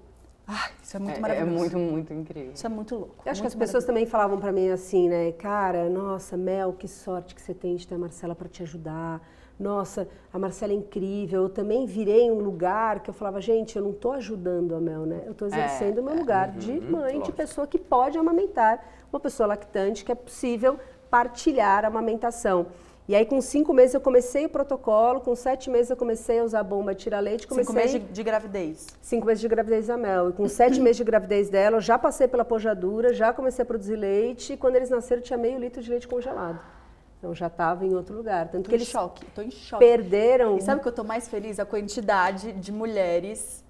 Ai, isso é muito É, é maravilhoso. muito, muito incrível. Isso é muito louco. Eu acho que as pessoas também falavam pra mim assim, né? Cara, nossa, Mel, que sorte que você tem de ter a Marcela pra te ajudar. Nossa, a Marcela é incrível. Eu também virei um lugar que eu falava, gente, eu não tô ajudando a Mel, né? Eu tô exercendo o meu lugar de mãe, de lógico. pessoa que pode amamentar, uma pessoa lactante, que é possível partilhar a amamentação. E aí, com cinco meses, eu comecei o protocolo, com sete meses, eu comecei a usar a bomba tira-leite. Cinco Comecei... meses de, de gravidez. Cinco meses de gravidez da Mel. E com sete meses de gravidez dela, eu já passei pela pojadura, já comecei a produzir leite. E quando eles nasceram, tinha meio litro de leite congelado. Então já estava em outro lugar. Tanto Tô que em eles choque, tô em choque. perderam. E sabe o que eu tô mais feliz? A quantidade de mulheres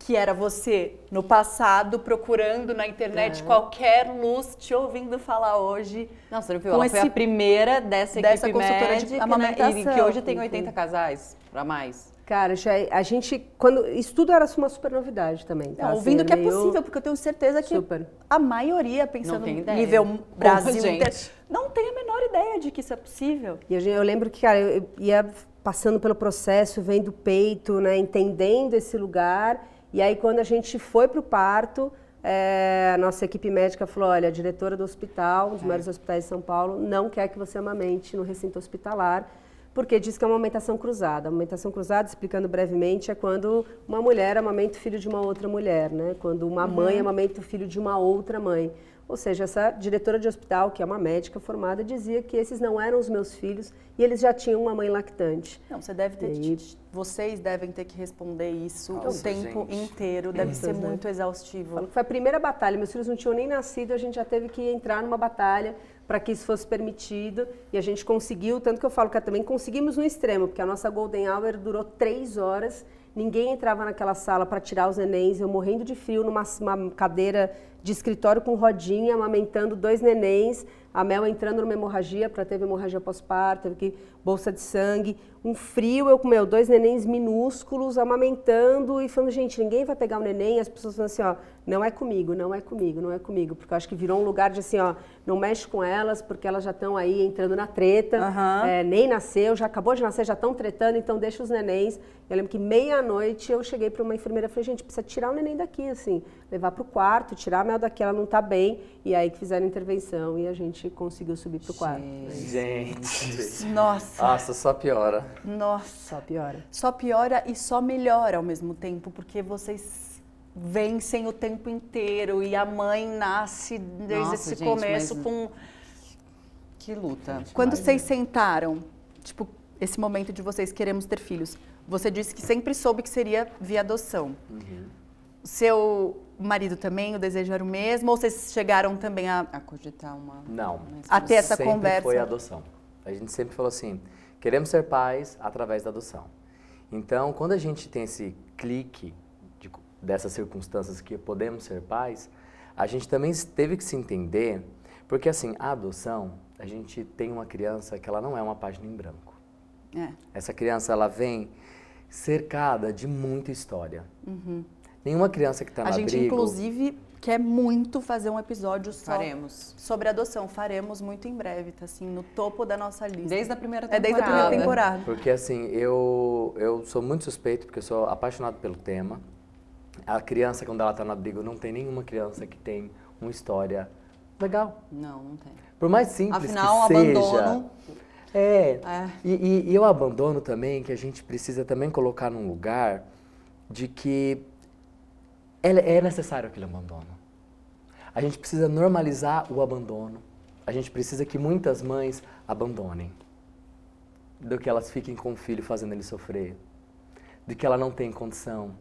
que era você no passado procurando na É. internet qualquer luz te ouvindo falar hoje. Não, você não viu? Com Ela foi esse- a primeira dessa dessa equipe consultora de médica, né? E amamentação. que hoje tem 80 casais para mais. Cara, já, a gente. Quando, isso tudo era uma super novidade também. Tá? Não, Assim, ouvindo era que é meio possível, porque eu tenho certeza que Super. a maioria, pensando no nível Brasil inteiro, não tem a menor ideia de que isso é possível. E a gente- eu lembro que, cara, eu eu ia passando pelo processo, vendo o peito, né, entendendo esse lugar. E aí, quando a gente foi para o parto, é, a nossa equipe médica falou: olha, a diretora do hospital, um dos maiores hospitais de São Paulo, não quer que você amamente no recinto hospitalar, porque diz que é uma amamentação cruzada. A amamentação cruzada, explicando brevemente, é quando uma mulher amamenta o filho de uma outra mulher, né? Quando uma mãe amamenta o filho de uma outra mãe. Ou seja, essa diretora de hospital, que é uma médica formada, dizia que esses não eram os meus filhos e eles já tinham uma mãe lactante. Não, você deve ter, E aí- vocês devem ter que responder isso Nossa, o tempo gente. inteiro. Deve ser né? muito exaustivo. Que foi a primeira batalha. Meus filhos não tinham nem nascido, a gente já teve que entrar numa batalha para que isso fosse permitido. E a gente conseguiu, tanto que eu falo que também conseguimos no extremo, porque a nossa Golden Hour durou três horas. Ninguém entrava naquela sala para tirar os nenéns. Eu morrendo de frio numa uma cadeira de escritório com rodinha, amamentando dois nenéns. A Mel entrando numa hemorragia, para ter hemorragia pós-parto, teve que bolsa de sangue. Um frio, eu com meu, dois nenéns minúsculos, amamentando e falando, gente, ninguém vai pegar o neném. E as pessoas falando assim, ó, não é comigo, não é comigo, não é comigo. Porque eu acho que virou um lugar de assim, ó, não mexe com elas, porque elas já estão aí entrando na treta. Aham. É, nem nasceu, já acabou de nascer, já estão tretando, então deixa os nenéns. Eu lembro que noite eu cheguei para uma enfermeira e falei, gente, precisa tirar o neném daqui, assim, levar para o quarto, tirar a Mel daqui, ela não está bem. E aí que fizeram intervenção e a gente conseguiu subir para o quarto. Gente. Nossa, Nossa, só piora. nossa. Só piora. Só piora e só melhora ao mesmo tempo, porque vocês vencem o tempo inteiro e a mãe nasce desde Nossa, esse gente, começo mas- com Que luta. Quando vocês sentaram, tipo, esse momento de vocês queremos ter filhos, você disse que sempre soube que seria via adoção. Seu marido também, o desejo era o mesmo? Ou vocês chegaram também a. A cogitar uma... Não. uma A ter essa sempre conversa. foi adoção. A gente sempre falou assim, queremos ser pais através da adoção. Então, quando a gente tem esse clique de- dessas circunstâncias que podemos ser pais, a gente também teve que se entender, porque assim, a adoção, a gente tem uma criança que ela não é uma página em branco. É. Essa criança, ela vem cercada de muita história. Nenhuma criança que está Uhum. A gente, abrigo... inclusive, quer muito fazer um episódio só Faremos. sobre adoção. Faremos muito em breve, tá assim, no topo da nossa lista. Desde a primeira É temporada. desde a primeira temporada. Porque assim, eu, eu sou muito suspeito, porque eu sou apaixonado pelo tema. A criança, quando ela está no abrigo, não tem nenhuma criança que tem uma história legal. Não, não tem. Por mais simples Afinal, que abandono... seja. É. É. E, e, e eu abandono também que a gente precisa também colocar num lugar de que é, é necessário aquele abandono. A gente precisa normalizar o abandono. A gente precisa que muitas mães abandonem. Do que elas fiquem com o filho fazendo ele sofrer. De que ela não tem condição.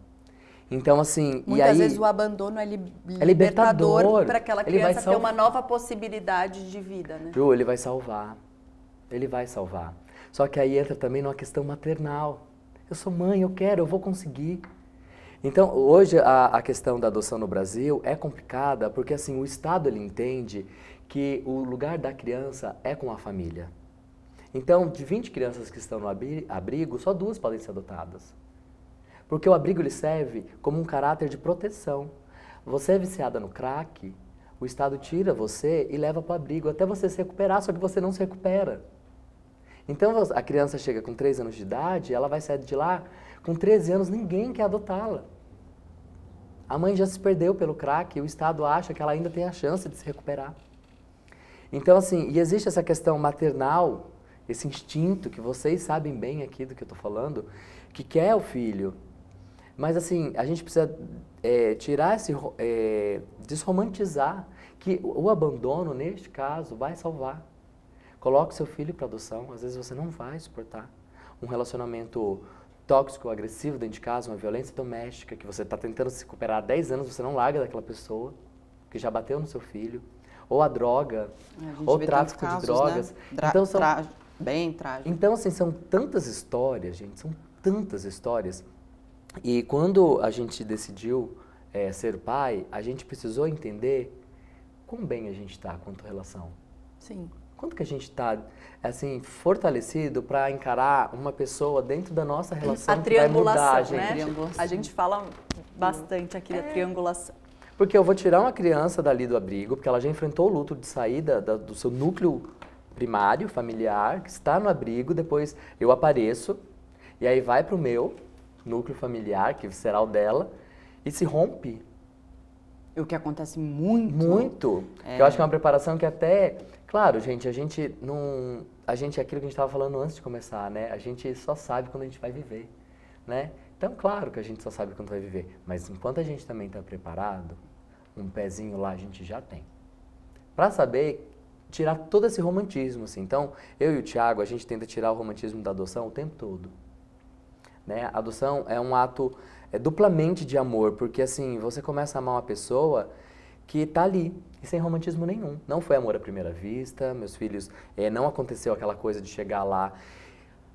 Então, assim, e Muitas aí... vezes o abandono é, li É libertador. para aquela criança ter uma nova possibilidade de vida, né? Ju, ele vai salvar. Ele vai salvar. Só que aí entra também numa questão maternal. Eu sou mãe, eu quero, eu vou conseguir. Então, hoje a, a questão da adoção no Brasil é complicada porque assim, o Estado ele entende que o lugar da criança é com a família. Então, de 20 crianças que estão no abri- abrigo, só duas podem ser adotadas. Porque o abrigo ele serve como um caráter de proteção. Você é viciada no crack, o Estado tira você e leva para o abrigo até você se recuperar, só que você não se recupera. Então a criança chega com 3 anos de idade, ela vai sair de lá, com 13 anos ninguém quer adotá-la. A mãe já se perdeu pelo crack e o Estado acha que ela ainda tem a chance de se recuperar. Então, assim, e existe essa questão maternal, esse instinto que vocês sabem bem aqui do que eu estou falando, que quer o filho. Mas, assim, a gente precisa é, tirar esse, é, desromantizar que o abandono, neste caso, vai salvar. Coloque seu filho para adoção, às vezes você não vai suportar um relacionamento tóxico, agressivo dentro de casa, uma violência doméstica, que você está tentando se recuperar há 10 anos, você não larga daquela pessoa, que já bateu no seu filho, ou a droga, A gente ou tráfico tantos de casos, né? drogas. Dra- Então, são, Bem trágico. então, assim, são tantas histórias, gente, são tantas histórias. E quando a gente decidiu eh, ser pai, a gente precisou entender quão bem a gente está quanto relação. Sim. Quanto que a gente está, assim, fortalecido para encarar uma pessoa dentro da nossa relação A que vai mudar, triangulação, gente. né? Triangulação. A gente fala bastante aqui É. da triangulação. Porque eu vou tirar uma criança dali do abrigo, porque ela já enfrentou o luto de saída da- do seu núcleo primário, familiar, que está no abrigo, depois eu apareço, e aí vai para o meu núcleo familiar, que será o dela, e se rompe O que acontece muito. muito. Eu acho que é uma preparação que até... Claro, gente, a gente não... A gente é aquilo que a gente estava falando antes de começar, né? A gente só sabe quando a gente vai viver, né? Então, claro que a gente só sabe quando vai viver. Mas enquanto a gente também está preparado, um pezinho lá a gente já tem. Para saber tirar todo esse romantismo, assim. Então, eu e o Thiago, a gente tenta tirar o romantismo da adoção o tempo todo. Né? A adoção é um ato é, duplamente de amor, porque assim, você começa a amar uma pessoa que está ali, e sem romantismo nenhum. Não foi amor à primeira vista, meus filhos, é, não aconteceu aquela coisa de chegar lá,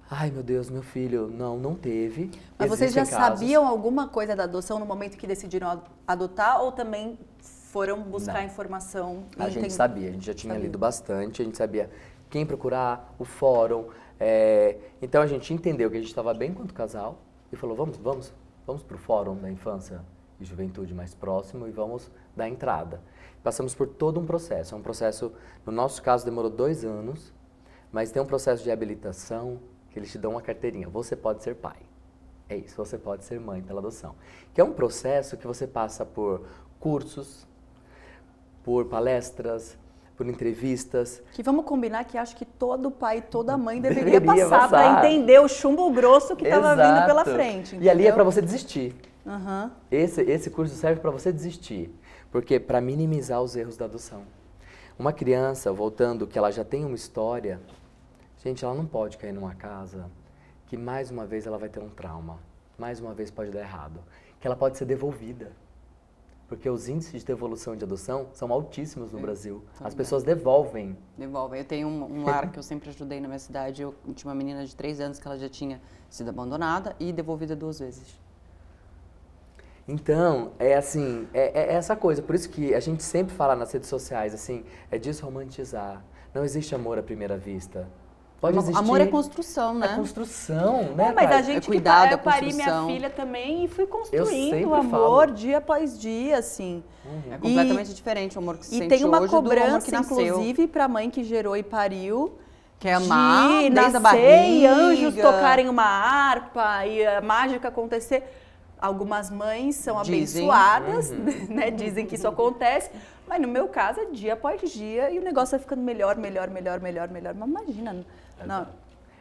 ai meu Deus, meu filho, não, não teve. Mas vocês já Existem casos. sabiam alguma coisa da adoção no momento que decidiram ad- adotar ou também foram buscar Não. informação? A gente entender? sabia, a gente já tinha Sabia. lido bastante, a gente sabia quem procurar, o fórum. é, então a gente entendeu que a gente estava bem enquanto casal e falou, vamos, vamos, vamos para o fórum da infância e juventude mais próximo e vamos dar entrada. Passamos por todo um processo, é um processo, no nosso caso demorou dois anos, mas tem um processo de habilitação que eles te dão uma carteirinha, você pode ser pai. É isso, você pode ser mãe pela adoção. Que é um processo que você passa por cursos, por palestras, por entrevistas. Que vamos combinar que acho que todo pai e toda mãe deveria, Deveria passar para passar. entender o chumbo grosso que estava vindo pela frente. E ali é entendeu? para você desistir. Aham. Esse, esse curso serve para você desistir, porque para minimizar os erros da adoção. Uma criança, voltando, que ela já tem uma história, gente, ela não pode cair numa casa que mais uma vez ela vai ter um trauma, mais uma vez pode dar errado, que ela pode ser devolvida. Porque os índices de devolução de adoção são altíssimos no Brasil. As também. pessoas devolvem. Devolve. Eu tenho um, um lar que eu sempre ajudei na minha cidade. Eu tinha uma menina de três anos que ela já tinha sido abandonada e devolvida duas vezes. Então, é assim, é, é essa coisa. Por isso que a gente sempre fala nas redes sociais, assim, é desromantizar. Não existe amor à primeira vista. Pode existir. Amor é construção, né? É construção, né? É, mas pai? a gente É cuidado, que é eu pari minha filha também e fui construindo o amor falo. dia após dia, assim. É E- completamente diferente o amor que se E sente tem uma hoje do amor que cobrança, inclusive, para mãe que gerou e pariu. Que é amar de a nascer e anjos tocarem uma harpa e a mágica acontecer. Algumas mães são Dizem. abençoadas, Uhum. né? Dizem que isso acontece. Mas no meu caso é dia após dia e o negócio vai ficando melhor, melhor, melhor, melhor, melhor. Mas imagina, não,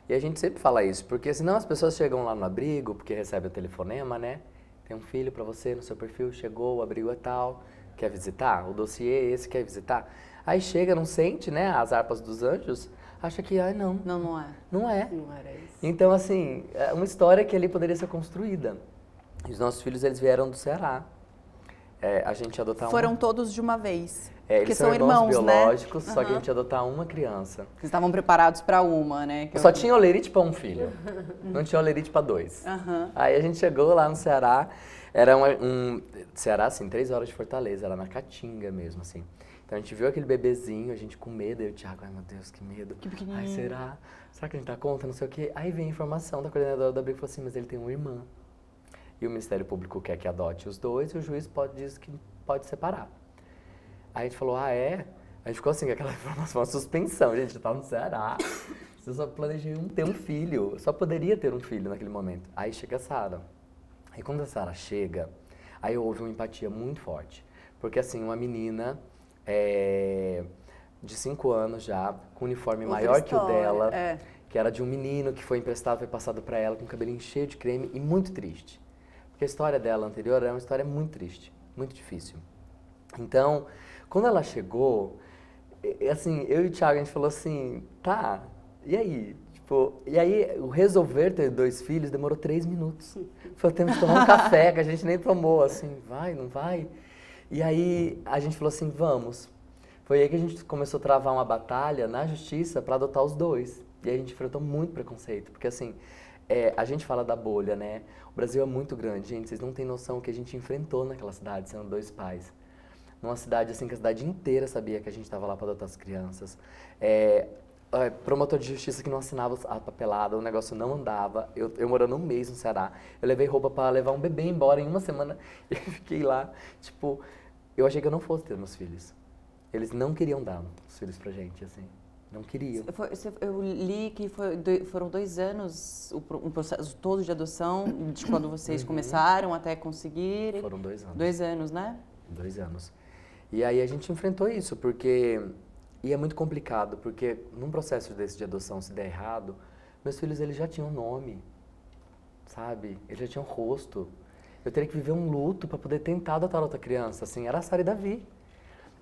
E a gente sempre fala isso, porque senão as pessoas chegam lá no abrigo, porque recebe o telefonema, né? Tem um filho pra você no seu perfil, chegou, o abrigo é tal, quer visitar? O dossiê esse quer visitar? Aí chega, não sente, né, as harpas dos anjos, acha que, ai não, Não, não é. não é. Não era isso. Então, assim, é uma história que ali poderia ser construída. E os nossos filhos, eles vieram do Ceará. É, a gente ia adotar foram uma... todos de uma vez. É, eles são são irmãos, irmãos, né? biológicos, só que a gente ia adotar uma criança. Vocês estavam preparados para uma, né? Só eu- tinha olerite para um filho. Não tinha olerite para dois. Aham. Aí a gente chegou lá no Ceará. Era uma- um. Ceará, assim, três horas de Fortaleza, era na Caatinga mesmo, assim. Então a gente viu aquele bebezinho, a gente com medo, e o Thiago, ai meu Deus, que medo. Que pequenininho. Ai, será? Será que a gente dá conta? Não sei o quê. Aí vem a informação da coordenadora da Abrigo e falou assim, mas ele tem uma irmã. E o Ministério Público quer que adote os dois e o juiz pode, diz que pode separar. Aí a gente falou, ah, é? A gente ficou assim, aquela informação, uma suspensão. Gente, tava no Ceará. Eu só planejei um- ter um filho. Só poderia ter um filho naquele momento. Aí chega a Sara. Aí quando a Sara chega, aí houve uma empatia muito forte. Porque assim, uma menina é, de 5 anos já, com um uniforme Outra maior que o história, dela, é. que era de um menino que foi emprestado, foi passado pra ela com o cabelinho cheio de creme e muito triste. Porque a história dela anterior era uma história muito triste, muito difícil. Então, quando ela chegou, assim, eu e o Thiago, a gente falou assim, tá, e aí? Tipo, e aí, o resolver ter dois filhos demorou três minutos. Foi o tempo de tomar um café, que a gente nem tomou, assim, vai, não vai? E aí, a gente falou assim, vamos. Foi aí que a gente começou a travar uma batalha na justiça para adotar os dois. E aí a gente enfrentou muito preconceito, porque assim, é, a gente fala da bolha, né? O Brasil é muito grande, gente, vocês não têm noção o que a gente enfrentou naquela cidade, sendo dois pais numa cidade assim que a cidade inteira sabia que a gente estava lá para adotar as crianças. É, é, promotor de justiça que não assinava a papelada, o negócio não andava. Eu, eu morando um mês no Ceará, eu levei roupa para levar um bebê embora em uma semana e fiquei lá, tipo, eu achei que eu não fosse ter meus filhos. Eles não queriam dar os filhos pra gente, assim, não queriam. Você- Eu li que foi foram dois anos, um processo todo de adoção, de quando vocês começaram até conseguirem. Foram dois anos. Dois anos, né? Dois anos. E aí a gente enfrentou isso, porque. E é muito complicado, porque num processo desse de adoção, se der errado, meus filhos eles já tinham nome, sabe? Eles já tinham rosto. Eu teria que viver um luto para poder tentar adotar outra criança, assim. Era a Sara e Davi.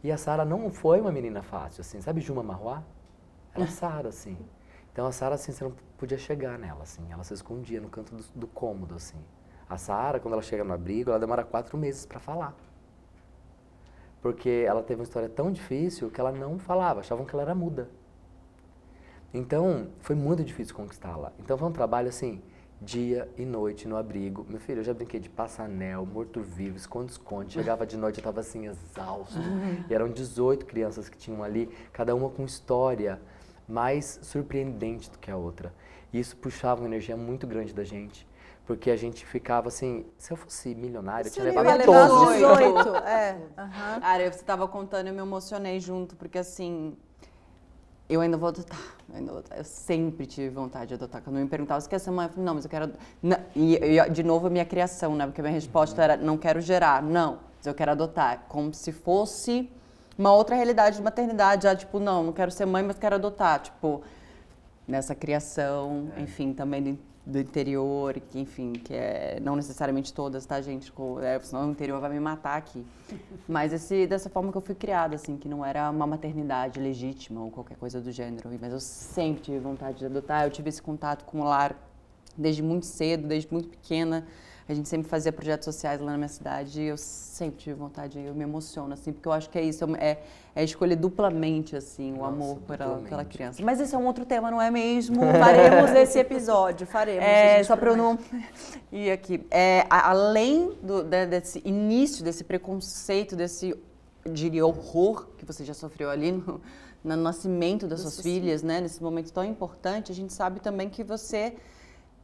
E a Sara não foi uma menina fácil, assim. Sabe Juma Marruá? Era a Sara, assim. Então a Sara, assim, você não podia chegar nela, assim. Ela se escondia no canto do, do cômodo, assim. A Sara, quando ela chega no abrigo, ela demora quatro meses para falar porque ela teve uma história tão difícil que ela não falava, achavam que ela era muda. Então, foi muito difícil conquistá-la. Então, foi um trabalho assim, dia e noite no abrigo. Meu filho, eu já brinquei de passanel, morto-vivo, esconde-esconde. Chegava de noite, eu estava assim, exausto. E eram 18 crianças que tinham ali, cada uma com história mais surpreendente do que a outra. E isso puxava uma energia muito grande da gente. Porque a gente ficava assim, se eu fosse milionário, eu tinha Eu levado ia levar todos. os todos. 18. É. aham. Cara, você estava contando, eu me emocionei junto, porque assim. eu ainda vou adotar. Eu, ainda vou adotar. eu sempre tive vontade de adotar. Quando me perguntavam, você quer ser mãe? Eu falei, não, mas eu quero... Não. E, e, de novo, a minha criação, né? Porque a minha resposta era, não quero gerar. Não, mas eu quero adotar. Como se fosse uma outra realidade de maternidade. Já, tipo, não, não quero ser mãe, mas quero adotar. Tipo, nessa criação, é. enfim, também do, do, interior, que, enfim, que é não necessariamente todas, tá, gente? É, senão o interior vai me matar aqui. Mas esse, dessa forma que eu fui criada, assim, que não era uma maternidade legítima ou qualquer coisa do gênero. Mas eu sempre tive vontade de adotar. Eu tive esse contato com o lar desde muito cedo, desde muito pequena. A gente sempre fazia projetos sociais lá na minha cidade e eu sempre tive vontade, eu me emociono, assim, porque eu acho que é isso, é, é escolher duplamente, assim, o Nossa, amor pela, pela criança. Mas esse é um outro tema, não é mesmo? faremos esse episódio, faremos. É, só para eu não ir aqui. É, além do, desse início, desse preconceito, desse, diria, horror que você já sofreu ali no, no nascimento das suas filhas, né, nesse momento tão importante, a gente sabe também que você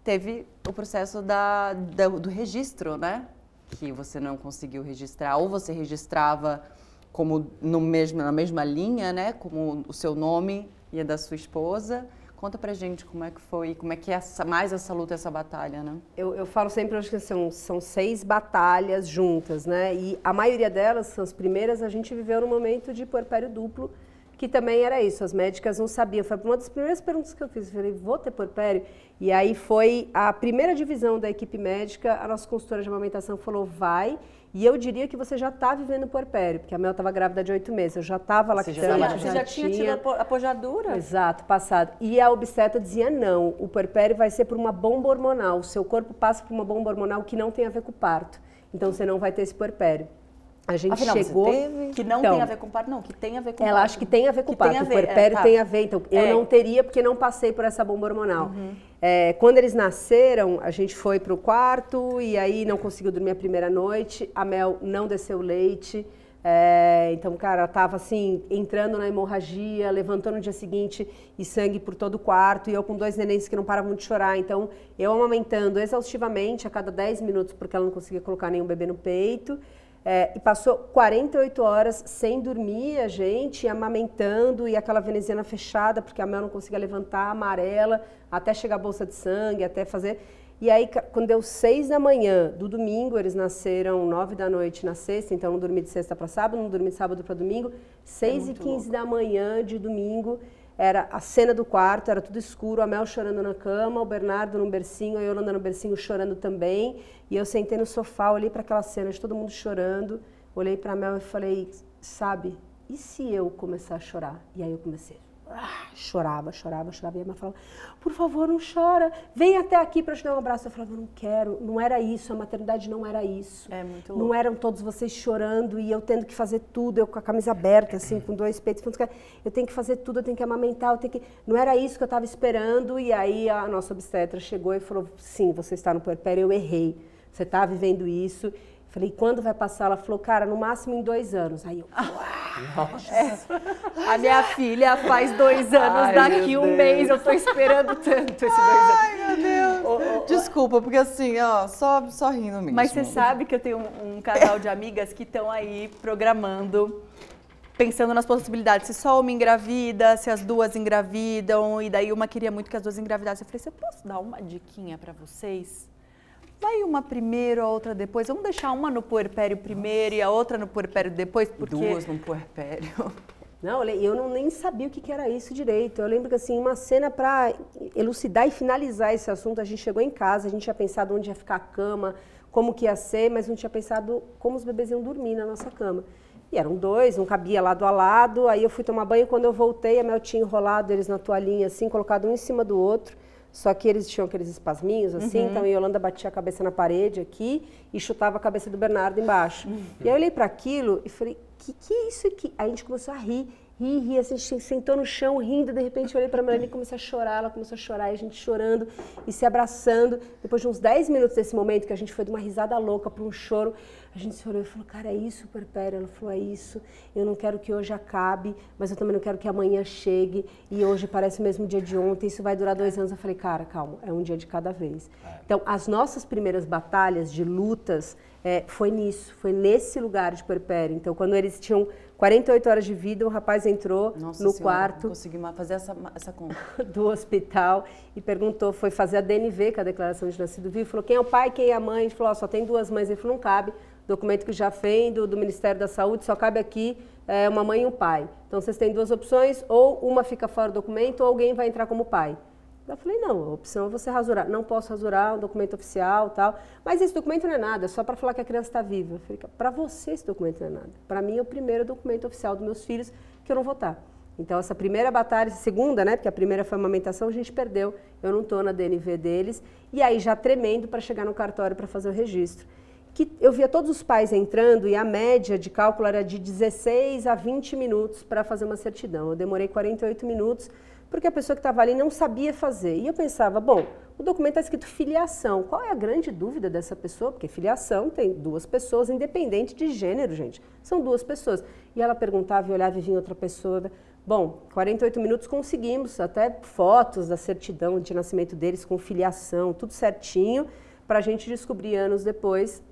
teve o processo da, da, do registro, né? Que você não conseguiu registrar, ou você registrava como no mesmo, na mesma linha, né? Como o seu nome e a da sua esposa. Conta pra gente como é que foi, como é que é essa, mais essa luta, essa batalha, né? Eu, eu falo sempre, acho que são, são seis batalhas juntas, né? E a maioria delas, as primeiras, a gente viveu no momento de puerpério duplo, que também era isso, as médicas não sabiam. Foi uma das primeiras perguntas que eu fiz. Eu falei, vou ter puerpério? E aí foi a primeira divisão da equipe médica, a nossa consultora de amamentação falou, vai. E eu diria que você já está vivendo puerpério, porque a Mel estava grávida de oito meses, eu já estava lactando. Você já, você já tinha tido a pojadura? Exato, passado. E a obstetra dizia, não, o puerpério vai ser por uma bomba hormonal, o seu corpo passa por uma bomba hormonal que não tem a ver com o parto. Então você não vai ter esse puerpério. A gente Afinal, chegou. que não então, tem a ver com parto, não, que tem a ver com Ela acha que tem a ver com que parto. Tem a ver, o puerpério é, tá. tem a ver. Então, é. eu não teria porque não passei por essa bomba hormonal. Uhum. É, quando eles nasceram, a gente foi para o quarto e aí não conseguiu dormir a primeira noite. A Mel não desceu leite. É, então, cara, ela tava assim, entrando na hemorragia, levantou no dia seguinte e sangue por todo o quarto, e eu com dois nenéns que não paravam de chorar. Então, eu amamentando exaustivamente a cada 10 minutos, porque ela não conseguia colocar nenhum bebê no peito. É, e passou 48 horas sem dormir, a gente, amamentando, e aquela veneziana fechada, porque a Mel não conseguia levantar, amarela, até chegar a bolsa de sangue, até fazer. E aí, quando deu seis da manhã do domingo, eles nasceram nove da noite na sexta, então não dormi de sexta para sábado, não dormi de sábado para domingo. Seis é e quinze da manhã de domingo, era a cena do quarto, era tudo escuro, a Mel chorando na cama, o Bernardo no bercinho, a Yolanda no bercinho chorando também. E eu sentei no sofá, olhei para aquela cena de todo mundo chorando, olhei para a Mel e falei, sabe, e se eu começar a chorar? E aí eu comecei. Ah, chorava, chorava, chorava. E a mãe falava, por favor, não chora, vem até aqui para te dar um abraço. Eu falava, não quero, não era isso, a maternidade não era isso. É muito louco. Não eram todos vocês chorando e eu tendo que fazer tudo, eu com a camisa aberta, assim, com dois peitos. Eu tenho que fazer tudo, eu tenho que amamentar, eu tenho que... Não era isso que eu estava esperando. E aí a nossa obstetra chegou e falou, sim, você está no puerpério, eu errei. Você está vivendo isso. Falei, quando vai passar? Ela falou, cara, no máximo em dois anos. Aí eu, Nossa. É, a minha filha faz dois anos, Ai, daqui um Deus. mês eu tô esperando tanto esse dois anos. Ai, meu Deus. Oh, oh, Desculpa, porque assim, ó, só, só rindo mesmo. Mas você sabe que eu tenho um, um casal de amigas que estão aí programando pensando nas possibilidades, se só uma engravida, se as duas engravidam, e daí uma queria muito que as duas engravidassem. Eu falei, você posso dar uma diquinha para vocês? Vai uma primeiro, a outra depois. Vamos deixar uma no puerpério primeiro e a outra no puerpério depois, porque... Duas no puerpério. Não, eu não, nem sabia o que era isso direito. Eu lembro que assim, uma cena para elucidar e finalizar esse assunto, a gente chegou em casa, a gente tinha pensado onde ia ficar a cama, como que ia ser, mas não tinha pensado como os bebês iam dormir na nossa cama. E eram dois, não cabia lado a lado. Aí eu fui tomar banho, quando eu voltei, a Mel tinha enrolado eles na toalhinha assim, colocado um em cima do outro. Só que eles tinham aqueles espasminhos assim, uhum. então a Yolanda batia a cabeça na parede aqui e chutava a cabeça do Bernardo embaixo. Uhum. E aí eu olhei para aquilo e falei, que que é isso aqui? Aí a gente começou a rir, assim, a gente sentou no chão rindo, de repente eu olhei para a Melanie e comecei a chorar, ela começou a chorar, e a gente chorando e se abraçando. Depois de uns 10 minutos desse momento, que a gente foi de uma risada louca para um choro, a gente se olhou e falou, cara, é isso, Perpéria? Ela falou, é isso. Eu não quero que hoje acabe, mas eu também não quero que amanhã chegue. E hoje parece o mesmo dia de ontem, isso vai durar dois anos. Eu falei, cara, calma, é um dia de cada vez. É. Então, as nossas primeiras batalhas de lutas é, foi nisso, foi nesse lugar de Perpéria. Então, quando eles tinham 48 horas de vida, o rapaz entrou Nossa no senhora, quarto consegui fazer essa, essa conta. do hospital e perguntou, foi fazer a DNV, que é a declaração de nascido vivo, falou quem é o pai, quem é a mãe, ele falou, só tem duas mães, ele falou, não cabe, documento que já vem do, do Ministério da Saúde, só cabe aqui é, uma mãe e um pai. Então vocês têm duas opções, ou uma fica fora do documento, ou alguém vai entrar como pai. Eu falei, não, a opção é você rasurar. Não posso rasurar um documento oficial tal. Mas esse documento não é nada, é só para falar que a criança está viva. Eu falei, para você esse documento não é nada. Para mim é o primeiro documento oficial dos meus filhos que eu não vou estar. Então essa primeira batalha, segunda, né, porque a primeira foi a amamentação, a gente perdeu. Eu não estou na DNV deles. E aí já tremendo para chegar no cartório para fazer o registro. Que eu via todos os pais entrando e a média de cálculo era de 16 a 20 minutos para fazer uma certidão. Eu demorei 48 minutos porque a pessoa que estava ali não sabia fazer. E eu pensava, bom, o documento está escrito filiação. Qual é a grande dúvida dessa pessoa? Porque filiação tem duas pessoas, independente de gênero, gente. São duas pessoas. E ela perguntava e olhava e vinha outra pessoa. Bom, 48 minutos conseguimos até fotos da certidão de nascimento deles com filiação, tudo certinho, para a gente descobrir anos depois,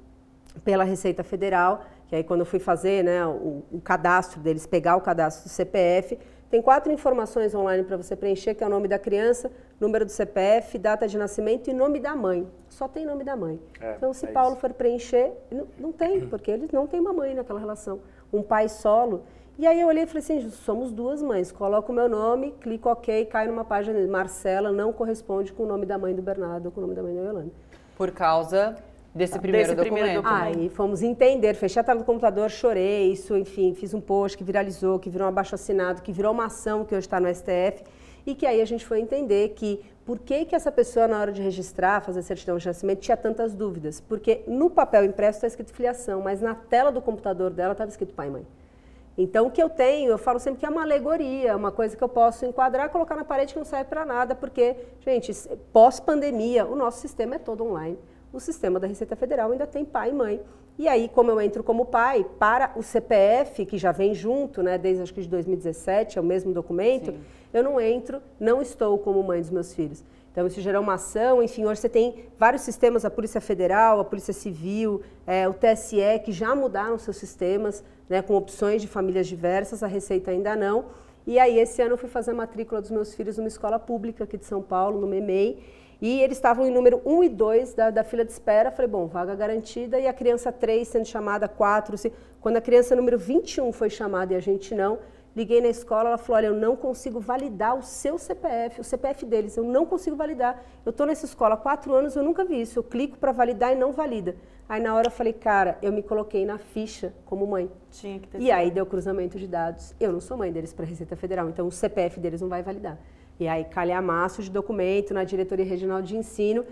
pela Receita Federal, que aí quando eu fui fazer né, o, o cadastro deles, pegar o cadastro do CPF, tem quatro informações online para você preencher, que é o nome da criança, número do CPF, data de nascimento e nome da mãe. Só tem nome da mãe. É, então, se é Paulo isso. for preencher, não, não tem, porque eles não têm uma mãe naquela relação. Um pai solo. E aí eu olhei e falei assim, somos duas mães. Coloco o meu nome, clico OK, cai numa página, Marcela não corresponde com o nome da mãe do Bernardo ou com o nome da mãe da Yolanda. Por causa Desse primeiro, Desse documento. primeiro documento. Aí fomos entender, fechei a tela do computador, chorei, isso, enfim, fiz um post que viralizou, que virou um abaixo assinado, que virou uma ação que hoje está no STF, e que aí a gente foi entender que por que, que essa pessoa, na hora de registrar, fazer certidão de nascimento, tinha tantas dúvidas. Porque no papel impresso está escrito filiação, mas na tela do computador dela estava escrito pai e mãe. Então, o que eu tenho, eu falo sempre que é uma alegoria, uma coisa que eu posso enquadrar, colocar na parede que não serve para nada, porque, gente, pós-pandemia, o nosso sistema é todo online o sistema da Receita Federal ainda tem pai e mãe. E aí, como eu entro como pai, para o CPF, que já vem junto, né, desde acho que de 2017, é o mesmo documento, Sim. eu não entro, não estou como mãe dos meus filhos. Então, isso gerou uma ação, enfim, hoje você tem vários sistemas, a Polícia Federal, a Polícia Civil, é, o TSE, que já mudaram seus sistemas, né, com opções de famílias diversas, a Receita ainda não. E aí, esse ano eu fui fazer a matrícula dos meus filhos numa escola pública aqui de São Paulo, no MEMEI, e eles estavam em número 1 e 2 da, da fila de espera. Falei, bom, vaga garantida. E a criança 3 sendo chamada, 4. 5. Quando a criança número 21 foi chamada e a gente não, liguei na escola, ela falou, olha, eu não consigo validar o seu CPF, o CPF deles, eu não consigo validar. Eu estou nessa escola há quatro anos, eu nunca vi isso. Eu clico para validar e não valida. Aí na hora eu falei, cara, eu me coloquei na ficha como mãe. Tinha que ter E sido. aí deu cruzamento de dados. Eu não sou mãe deles para a Receita Federal, então o CPF deles não vai validar. E aí calhamaço de documento na diretoria regional de ensino.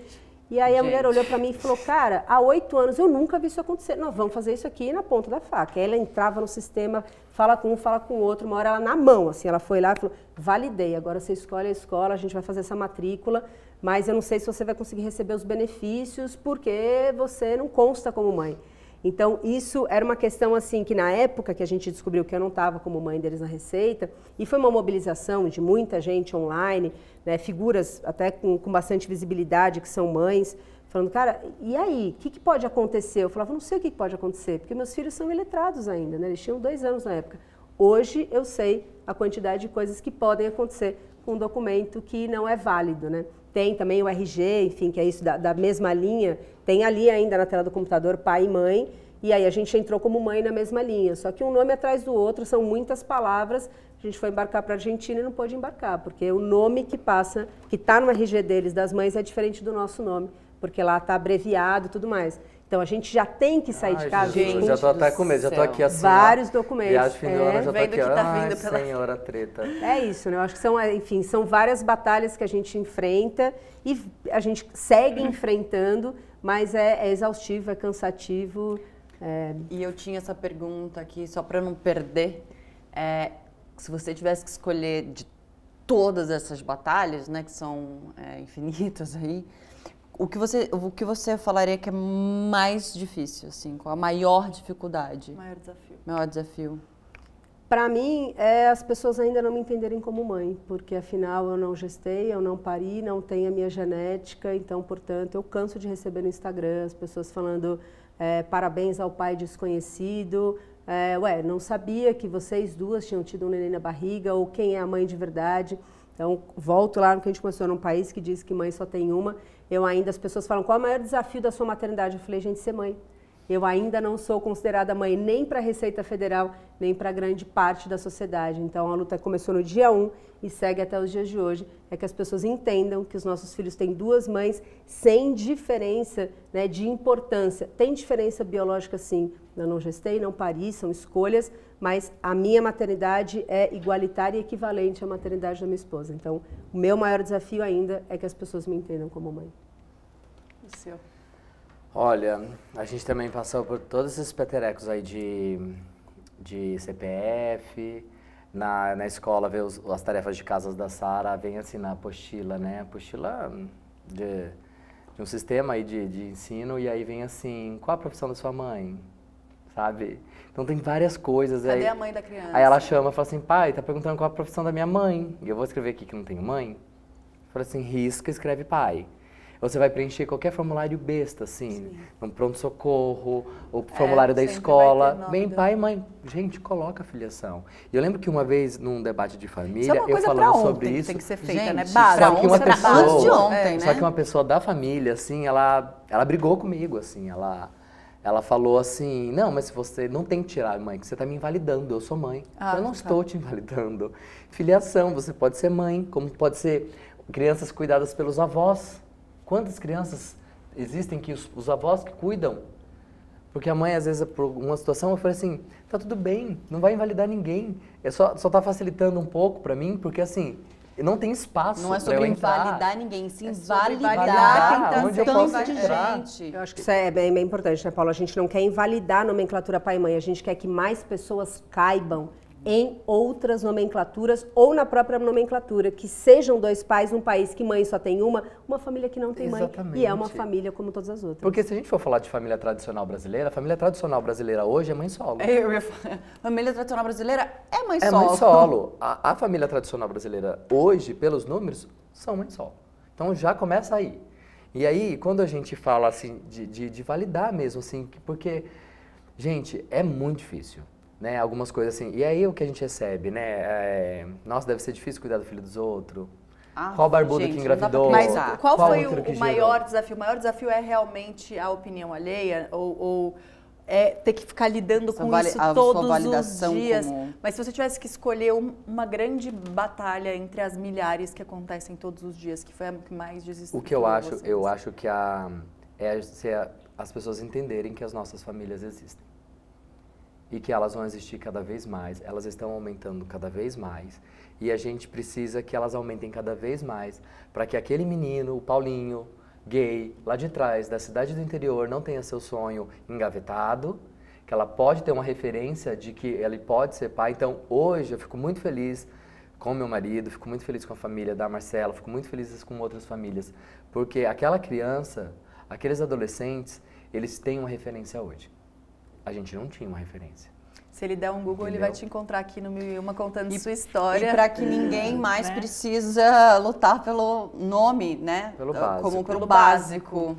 E aí Gente. a mulher olhou para mim e falou, cara, há oito anos eu nunca vi isso acontecer. Nós vamos fazer isso aqui na ponta da faca. Aí ela entrava no sistema, fala com um, fala com o outro, uma hora ela na mão, assim, ela foi lá e falou, validei, agora você escolhe a escola, a gente vai fazer essa matrícula, mas eu não sei se você vai conseguir receber os benefícios, porque você não consta como mãe. Então, isso era uma questão assim que na época que a gente descobriu que eu não estava como mãe deles na Receita, e foi uma mobilização de muita gente online, né, figuras até com, com bastante visibilidade que são mães, falando, cara, e aí, o que, que, pode acontecer? Eu falava, não sei o que, que pode acontecer, porque meus filhos são iletrados ainda, né? eles tinham dois anos na época. Hoje eu sei a quantidade de coisas que podem acontecer com um documento que não é válido, né? Tem também o RG, enfim, que é isso da, da mesma linha. Tem ali ainda na tela do computador pai e mãe. E aí a gente entrou como mãe na mesma linha. Só que um nome atrás do outro, são muitas palavras. A gente foi embarcar para a Argentina e não pôde embarcar, porque o nome que passa, que está no RG deles, das mães, é diferente do nosso nome, porque lá está abreviado e tudo mais. Então a gente já tem que sair Ai, de casa. Gente, eu já estou até com medo, já estou aqui assim. Vários documentos. Viagem fim é, já estou aqui. Que tá vindo pela... senhora treta. É isso, né? Eu acho que são, enfim, são várias batalhas que a gente enfrenta e a gente segue enfrentando, mas é, é exaustivo, é cansativo. É... E eu tinha essa pergunta aqui, só para não perder. É, se você tivesse que escolher de todas essas batalhas, né, que são é, infinitas aí, o que você o que você falaria que é mais difícil assim qual a maior dificuldade maior desafio maior desafio para mim é as pessoas ainda não me entenderem como mãe porque afinal eu não gestei eu não pari não tenho a minha genética então portanto eu canso de receber no Instagram as pessoas falando é, parabéns ao pai desconhecido é, ué, não sabia que vocês duas tinham tido um neném na barriga, ou quem é a mãe de verdade. Então, volto lá no que a gente começou num país que diz que mãe só tem uma. Eu ainda, as pessoas falam, qual é o maior desafio da sua maternidade? Eu falei, gente, ser mãe. Eu ainda não sou considerada mãe nem para a Receita Federal, nem para grande parte da sociedade. Então a luta começou no dia 1 e segue até os dias de hoje. É que as pessoas entendam que os nossos filhos têm duas mães sem diferença né, de importância. Tem diferença biológica, sim. Eu não gestei, não pari, são escolhas, mas a minha maternidade é igualitária e equivalente à maternidade da minha esposa. Então, o meu maior desafio ainda é que as pessoas me entendam como mãe. O seu. Olha, a gente também passou por todos esses peterecos aí de, de CPF, na, na escola ver os, as tarefas de casas da Sara, vem assim na apostila, né? Apostila de, de um sistema aí de, de ensino, e aí vem assim, qual a profissão da sua mãe? Sabe? Então tem várias coisas. Cadê aí, a mãe da criança? Aí ela chama e fala assim, pai, tá perguntando qual a profissão da minha mãe. E eu vou escrever aqui que não tenho mãe. Fala assim, risca, escreve pai. Você vai preencher qualquer formulário besta, assim, um pronto-socorro, o formulário da É, vai escola. Bem, da- pai e mãe, gente, coloca a filiação. E eu lembro que uma vez, num debate de família, é eu falando ontem sobre que isso. tem que ser feita, Gente, né? só Básico. Só que uma pessoa, antes de ontem, só né? que uma pessoa da família, assim, ela, ela brigou comigo, assim, ela, ela falou assim, não, mas se você não tem que tirar, mãe, que você está me invalidando, eu sou mãe. Ah, eu não tá. estou te invalidando. Filiação, você pode ser mãe, como pode ser crianças cuidadas pelos avós. Quantas crianças existem que os, os avós que cuidam? Porque a mãe, às vezes, por uma situação, eu falei assim, tá tudo bem, não vai invalidar ninguém. É só, só tá facilitando um pouco para mim, porque assim, não tem espaço Não é sobre invalidar ninguém, sim É sobre validar quem tá onde eu tanto posso de gente. Eu acho que isso é bem, bem importante, né, Paulo? A gente não quer invalidar a nomenclatura pai e mãe, a gente quer que mais pessoas caibam em outras nomenclaturas ou na própria nomenclatura, que sejam dois pais num país que mãe só tem uma, uma família que não tem mãe e é uma Exatamente. família como todas as outras. Porque se a gente for falar de família tradicional brasileira, a família tradicional brasileira hoje é mãe solo. É, Eu ia falar, família tradicional brasileira é mãe É solo. mãe solo. A, a família tradicional brasileira hoje, pelos números, são mãe solo. Então já começa aí. E aí, quando a gente fala assim de, de, de validar mesmo, assim, que- porque, gente, é muito difícil. Né, algumas coisas assim. E aí o que a gente recebe, né? é, nossa, deve ser difícil cuidar do filho dos outros. Ah, Qual barbudo gente, que dá pra engravidou? Mas Exato. qual, Qual foi o, o maior desafio? O maior desafio é realmente a opinião alheia ou, ou é ter que ficar lidando Essa com vali- isso todos os dias. como- Mas se você tivesse que escolher um- uma grande batalha entre as milhares que acontecem todos os dias, que foi a que mais O desestruturou que eu acho, vocês? eu acho que a, é a- as pessoas entenderem que as nossas famílias existem. E que elas vão existir cada vez mais, elas estão aumentando cada vez mais. E a gente precisa que elas aumentem cada vez mais para que aquele menino, o Paulinho, gay, lá de trás, da cidade do interior, não tenha seu sonho engavetado, que ela pode ter uma referência de que ele pode ser pai. Então, hoje eu fico muito feliz com meu marido, fico muito feliz com a família da Marcela, fico muito feliz com outras famílias, porque aquela criança, aqueles adolescentes, eles têm uma referência hoje. A gente não tinha uma referência. Se ele der um Google, ele Entendeu? vai te encontrar aqui no Mil e Uma contando sua E história. para que ninguém mais Né? precisa lutar pelo nome, né? Pelo Ah, básico. Como pelo Pelo básico.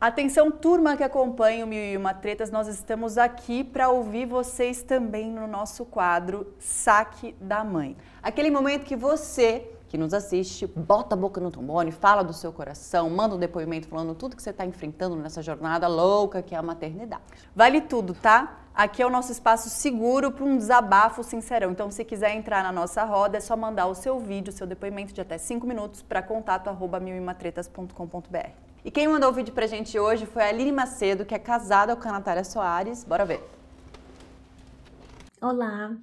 Atenção, turma que acompanha o Mil e Uma Tretas, nós estamos aqui para ouvir vocês também no nosso quadro Saque da Mãe. Aquele momento que você que nos assiste, bota a boca no trombone, fala do seu coração, manda um depoimento falando tudo que você está enfrentando nessa jornada louca que é a maternidade. Vale tudo, tá? Aqui é o nosso espaço seguro para um desabafo sincerão. Então, se quiser entrar na nossa roda, é só mandar o seu vídeo, seu depoimento de até 5 minutos para contato arroba milimatretas.com.br. E quem mandou o vídeo pra gente hoje foi a Aline Macedo, que é casada com a Natália Soares. Bora ver. Olá,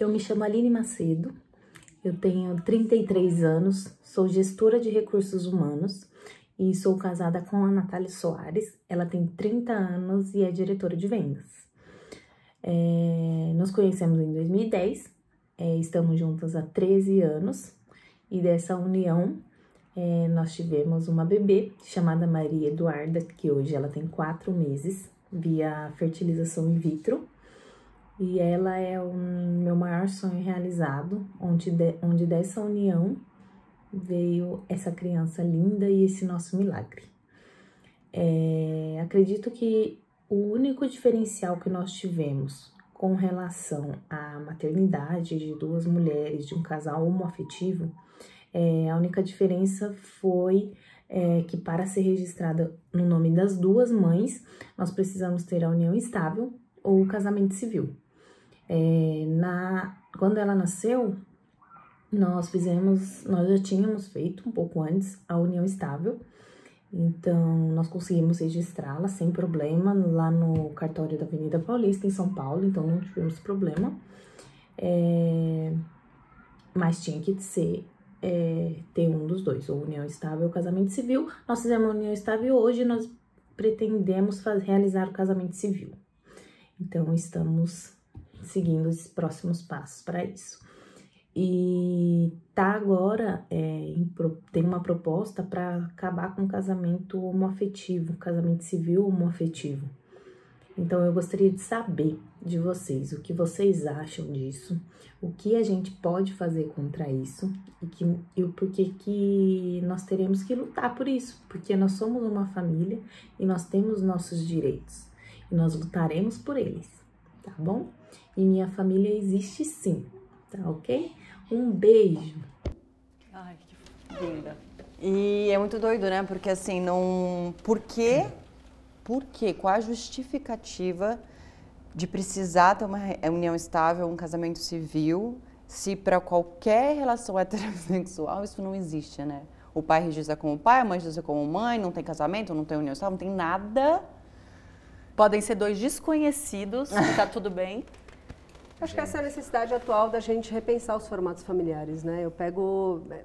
eu me chamo Aline Macedo, eu tenho 33 anos, sou gestora de recursos humanos e sou casada com a Natália Soares. Ela tem 30 anos e é diretora de vendas. É, nos conhecemos em 2010, é, estamos juntas há 13 anos e dessa união é, nós tivemos uma bebê chamada Maria Eduarda, que hoje ela tem 4 meses, via fertilização in vitro. E ela é o meu maior sonho realizado, onde, de- onde dessa união veio essa criança linda e esse nosso milagre. É, acredito que o único diferencial que nós tivemos com relação à maternidade de duas mulheres de um casal homoafetivo, é, a única diferença foi é, que para ser registrada no nome das duas mães, nós precisamos ter a união estável ou o casamento civil. É, na, quando ela nasceu, nós fizemos, nós já tínhamos feito um pouco antes a união estável, então nós conseguimos registrá-la sem problema lá no cartório da Avenida Paulista, em São Paulo, então não tivemos problema. É, mas tinha que ser é, ter um dos dois, ou união estável ou casamento civil. Nós fizemos a união estável hoje nós pretendemos realizar o casamento civil. Então, estamos seguindo os próximos passos para isso. E tá agora, é, tem uma proposta para acabar com o casamento homoafetivo, casamento civil homoafetivo. Então eu gostaria de saber de vocês o que vocês acham disso, o que a gente pode fazer contra isso e, que, e o porquê que nós teremos que lutar por isso, porque nós somos uma família e nós temos nossos direitos e nós lutaremos por eles, tá bom? E minha família existe sim, tá ok? Um beijo. Ai, que linda. E é muito doido, né? Porque assim, não. Por quê? Por quê? Qual a justificativa de precisar ter uma união estável, um casamento civil, se para qualquer relação heterossexual isso não existe, né? O pai registra como pai, a mãe registra como mãe, não tem casamento, não tem união estável, não tem nada. Podem ser dois desconhecidos, tá tudo bem. Acho que essa é a necessidade atual da gente repensar os formatos familiares, né? Eu pego é,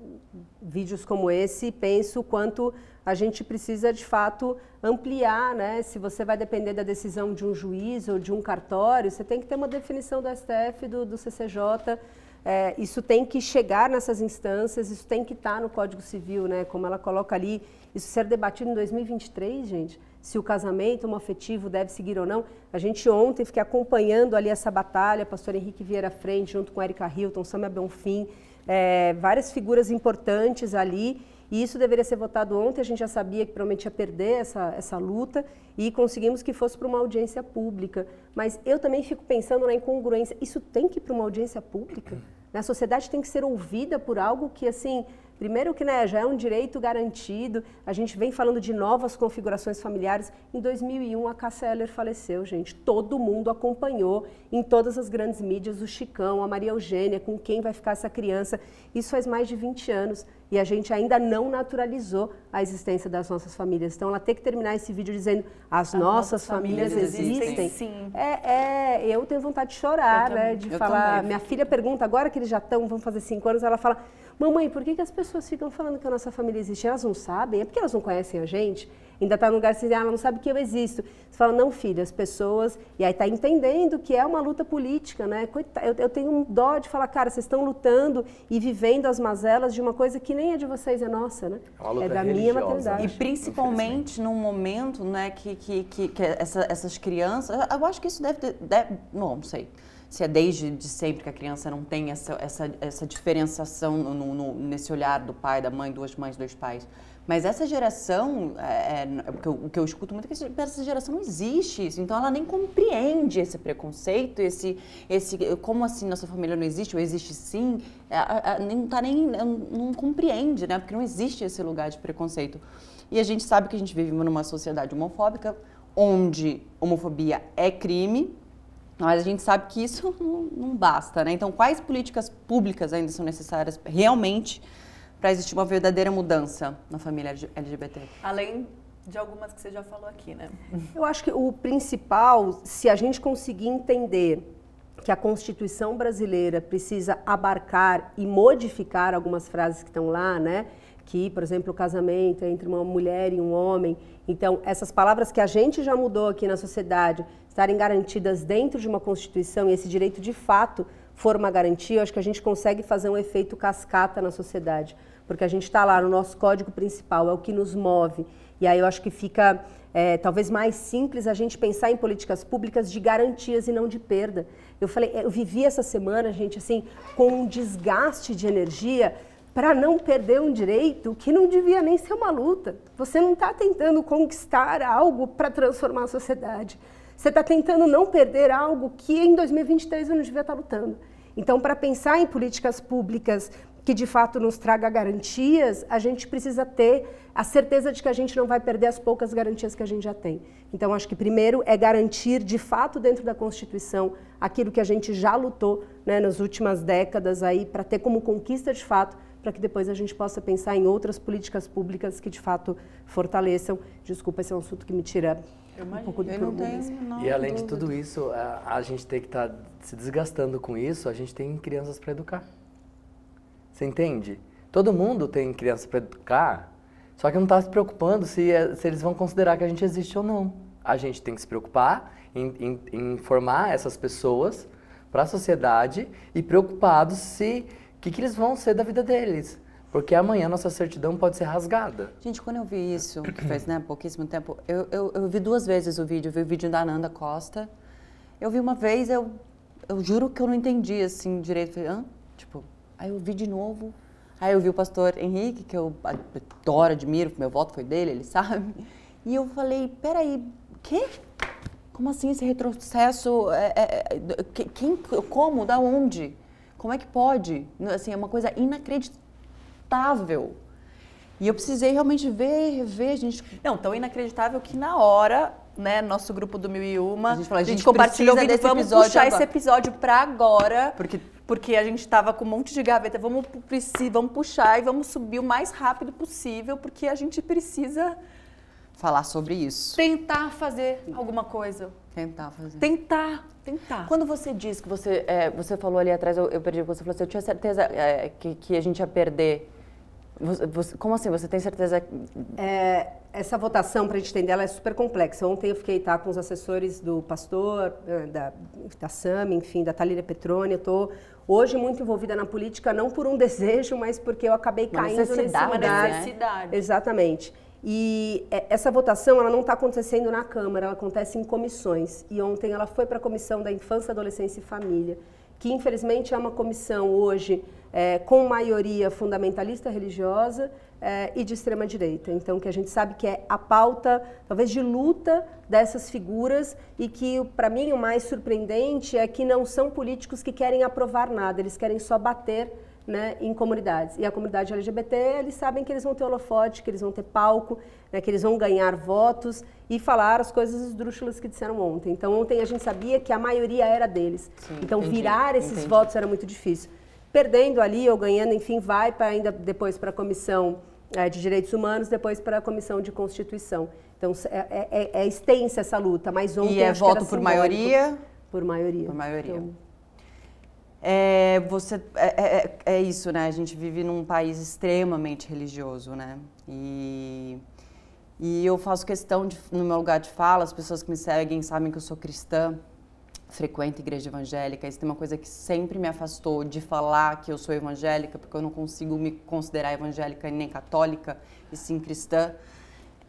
vídeos como esse e penso o quanto a gente precisa de fato ampliar, né? Se você vai depender da decisão de um juiz ou de um cartório, você tem que ter uma definição do STF, do, do CCJ. É, isso tem que chegar nessas instâncias, isso tem que estar no Código Civil, né? Como ela coloca ali, isso ser debatido em 2023, gente se o casamento homoafetivo deve seguir ou não. A gente ontem fiquei acompanhando ali essa batalha, pastor Henrique Vieira Frente, junto com Erika Hilton, Samia Bonfim, é, várias figuras importantes ali, e isso deveria ser votado ontem, a gente já sabia que provavelmente ia perder essa, essa luta, e conseguimos que fosse para uma audiência pública. Mas eu também fico pensando na incongruência, isso tem que ir para uma audiência pública? A sociedade tem que ser ouvida por algo que, assim, Primeiro que né, já é um direito garantido, a gente vem falando de novas configurações familiares. Em 2001, a Cássia Eller faleceu, gente. Todo mundo acompanhou em todas as grandes mídias o Chicão, a Maria Eugênia, com quem vai ficar essa criança. Isso faz mais de 20 anos e a gente ainda não naturalizou a existência das nossas famílias. Então, ela tem que terminar esse vídeo dizendo as, as nossas, famílias, famílias existem. Sim. É, é, eu tenho vontade de chorar, né? De falar. Também. Minha filha pergunta, agora que eles já estão, vão fazer cinco anos, ela fala Mamãe, por que, que as pessoas ficam falando que a nossa família existe? Elas não sabem? É porque elas não conhecem a gente? Ainda está no lugar dizer, ah, ela não sabe que eu existo. Você fala, não, filha, as pessoas. E aí está entendendo que é uma luta política, né? Eu, eu tenho um dó de falar, cara, vocês estão lutando e vivendo as mazelas de uma coisa que nem é de vocês, é nossa, né? É, é da minha maternidade. E principalmente num momento, né, que, que, que, que essa, essas crianças. Eu acho que isso deve ter. Deve, não, não sei se é desde de sempre que a criança não tem essa, essa, essa diferenciação no, no, nesse olhar do pai, da mãe, duas mães, dois pais. Mas essa geração, é, é, o, que eu, o, que eu, escuto muito é que essa geração não existe isso. Então ela nem compreende esse preconceito, esse, esse como assim nossa família não existe ou existe sim, é, não tá nem não compreende, né? Porque não existe esse lugar de preconceito. E a gente sabe que a gente vive numa sociedade homofóbica, onde homofobia é crime, mas a gente sabe que isso não, não basta, né? Então, quais políticas públicas ainda são necessárias realmente para existir uma verdadeira mudança na família LGBT? Além de algumas que você já falou aqui, né? Eu acho que o principal, se a gente conseguir entender que a Constituição brasileira precisa abarcar e modificar algumas frases que estão lá, né? Que, por exemplo, o casamento é entre uma mulher e um homem. Então, essas palavras que a gente já mudou aqui na sociedade estarem garantidas dentro de uma Constituição e esse direito de fato for uma garantia, eu acho que a gente consegue fazer um efeito cascata na sociedade, porque a gente está lá no nosso código principal, é o que nos move. E aí eu acho que fica é, talvez mais simples a gente pensar em políticas públicas de garantias e não de perda. Eu falei, eu vivi essa semana, gente, assim, com um desgaste de energia para não perder um direito que não devia nem ser uma luta. Você não está tentando conquistar algo para transformar a sociedade. Você está tentando não perder algo que em 2023 eu não devia estar tá lutando. Então, para pensar em políticas públicas que de fato nos traga garantias, a gente precisa ter a certeza de que a gente não vai perder as poucas garantias que a gente já tem. Então, acho que primeiro é garantir de fato dentro da Constituição aquilo que a gente já lutou né, nas últimas décadas aí para ter como conquista de fato para que depois a gente possa pensar em outras políticas públicas que de fato fortaleçam. Desculpa, esse é um assunto que me tira imagino, um pouco do prumo. E além de tudo isso, a, a gente tem que estar tá se desgastando com isso, a gente tem crianças para educar. Você entende? Todo mundo tem criança para educar, só que não está se preocupando se, é, se eles vão considerar que a gente existe ou não. A gente tem que se preocupar em, em, em informar essas pessoas para a sociedade e preocupados se que, que eles vão ser da vida deles. Porque amanhã nossa certidão pode ser rasgada. Gente, quando eu vi isso, que faz né, pouquíssimo tempo, eu, eu, eu, vi duas vezes o vídeo. Eu vi o vídeo da Ananda Costa. Eu vi uma vez, eu, eu juro que eu não entendi assim direito. Falei, Hã? Tipo, aí eu vi de novo. Aí eu vi o pastor Henrique, que eu adoro, admiro, meu voto foi dele, ele sabe. E eu falei, peraí, quê? Como assim esse retrocesso? É, é, é quem, como? Da onde? Como é que pode? Assim, é uma coisa inacreditável. E eu precisei realmente ver, rever, gente. Não, tão inacreditável que na hora, né, nosso grupo do Mil e Uma, a gente, falou, a gente, compartilhou desse vamos episódio puxar agora. esse episódio para agora, porque porque a gente estava com um monte de gaveta, vamos vamos puxar e vamos subir o mais rápido possível, porque a gente precisa falar sobre isso. Tentar fazer alguma coisa. Tentar fazer. Tentar. Tentar. Quando você diz que você, é, você falou ali atrás, eu, eu perdi, você falou assim, eu tinha certeza é, que, que a gente ia perder. Você, você, como assim? Você tem certeza? É, essa votação, para a gente entender, ela é super complexa. Ontem eu fiquei tá, com os assessores do pastor, da, da SAM, enfim, da Thalíria Petroni. Eu estou hoje muito envolvida na política, não por um desejo, mas porque eu acabei uma caindo nesse lugar. Necessidade. Exatamente. E é, essa votação ela não está acontecendo na Câmara, ela acontece em comissões. E ontem ela foi para a Comissão da Infância, Adolescência e Família, que infelizmente é uma comissão hoje é, com maioria fundamentalista religiosa é, e de extrema direita. Então, que a gente sabe que é a pauta, talvez, de luta dessas figuras e que, para mim, o mais surpreendente é que não são políticos que querem aprovar nada, eles querem só bater né, em comunidades. E a comunidade LGBT, eles sabem que eles vão ter holofote, que eles vão ter palco, né, que eles vão ganhar votos e falar as coisas esdrúxulas que disseram ontem. Então, ontem a gente sabia que a maioria era deles. Sim, então, entendi, virar esses entendi. votos era muito difícil. Perdendo ali ou ganhando, enfim, vai para ainda depois para a comissão é, de direitos humanos, depois para a comissão de constituição. Então, é, é, é, é extensa essa luta, mas ontem E é voto por maioria? Por maioria. Por maioria. Então, é, você, é, é, é, isso, né? A gente vive num país extremamente religioso, né? E, e eu faço questão, de, no meu lugar de fala, as pessoas que me seguem sabem que eu sou cristã, frequento igreja evangélica. Isso tem uma coisa que sempre me afastou de falar que eu sou evangélica, porque eu não consigo me considerar evangélica nem católica, e sim cristã.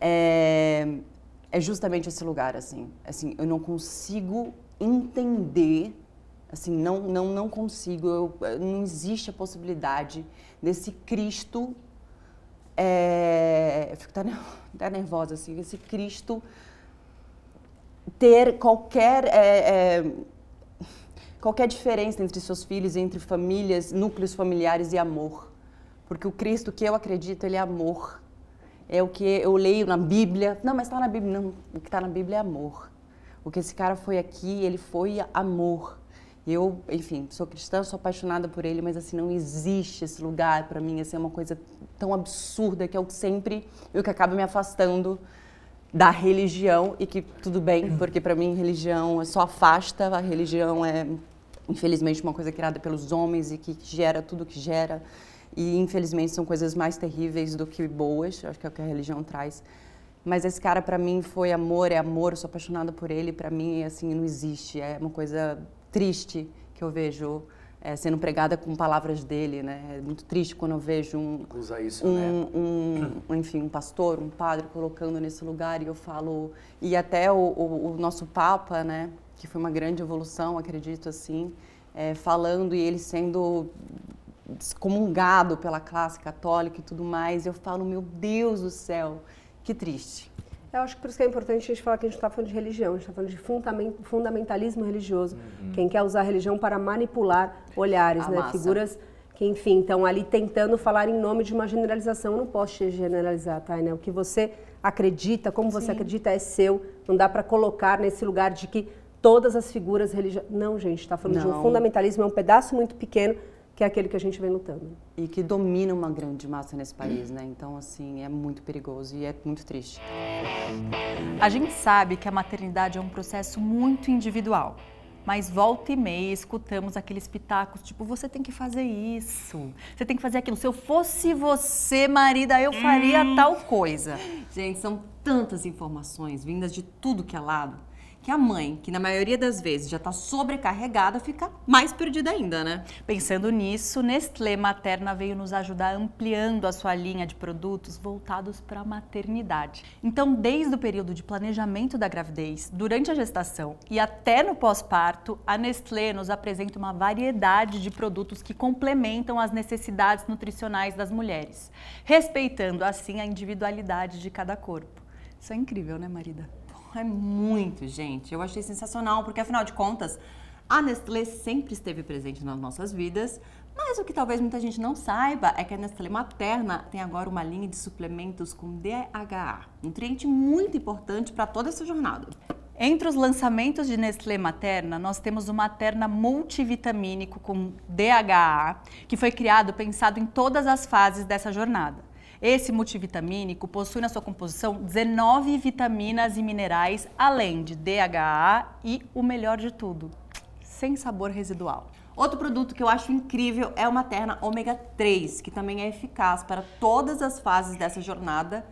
É, é justamente esse lugar, assim. Assim, eu não consigo entender Assim, não, não, não consigo, eu, não existe a possibilidade desse Cristo. É, eu fico até, até nervosa, assim, esse Cristo ter qualquer. É, é, qualquer diferença entre seus filhos, entre famílias, núcleos familiares e amor. Porque o Cristo que eu acredito, ele é amor. É o que eu leio na Bíblia. Não, mas está na Bíblia. Não, o que está na Bíblia é amor. O que esse cara foi aqui, ele foi amor. Eu, enfim, sou cristã, sou apaixonada por ele, mas assim não existe esse lugar para mim, assim é uma coisa tão absurda que eu sempre eu que acaba me afastando da religião e que tudo bem, porque para mim religião só afasta, a religião é infelizmente uma coisa criada pelos homens e que gera tudo que gera e infelizmente são coisas mais terríveis do que boas, acho que é o que a religião traz. Mas esse cara para mim foi amor, é amor, eu sou apaixonada por ele, para mim assim não existe, é uma coisa triste que eu vejo é, sendo pregada com palavras dele, né? É muito triste quando eu vejo um, isso, um, né? um, enfim, um pastor, um padre colocando nesse lugar e eu falo e até o, o, o nosso Papa, né? Que foi uma grande evolução, acredito assim, é, falando e ele sendo excomungado pela classe católica e tudo mais. Eu falo, meu Deus do céu, que triste. Eu acho que por isso que é importante a gente falar que a gente está falando de religião, a gente está falando de fundamentalismo religioso. Uhum. Quem quer usar a religião para manipular olhares, a né? Massa. Figuras que, enfim, estão ali tentando falar em nome de uma generalização. Eu não posso te generalizar, tá? Né? O que você acredita, como Sim. você acredita, é seu. Não dá para colocar nesse lugar de que todas as figuras religiosas. Não, gente, está falando não. de um fundamentalismo, é um pedaço muito pequeno que é aquele que a gente vem lutando. E que domina uma grande massa nesse país, né? Então, assim, é muito perigoso e é muito triste. A gente sabe que a maternidade é um processo muito individual. Mas volta e meia escutamos aqueles pitacos, tipo, você tem que fazer isso, você tem que fazer aquilo. Se eu fosse você, marida, eu faria hum. tal coisa. Gente, são tantas informações vindas de tudo que é lado que a mãe, que na maioria das vezes já está sobrecarregada, fica mais perdida ainda, né? Pensando nisso, Nestlé Materna veio nos ajudar ampliando a sua linha de produtos voltados para a maternidade. Então, desde o período de planejamento da gravidez, durante a gestação e até no pós-parto, a Nestlé nos apresenta uma variedade de produtos que complementam as necessidades nutricionais das mulheres, respeitando assim a individualidade de cada corpo. Isso é incrível, né, Marida? É muito, gente. Eu achei sensacional, porque afinal de contas, a Nestlé sempre esteve presente nas nossas vidas, mas o que talvez muita gente não saiba é que a Nestlé Materna tem agora uma linha de suplementos com DHA, nutriente muito importante para toda essa jornada. Entre os lançamentos de Nestlé Materna, nós temos o Materna multivitamínico com DHA, que foi criado pensado em todas as fases dessa jornada. Esse multivitamínico possui na sua composição 19 vitaminas e minerais, além de DHA e o melhor de tudo, sem sabor residual. Outro produto que eu acho incrível é o Materna Ômega 3, que também é eficaz para todas as fases dessa jornada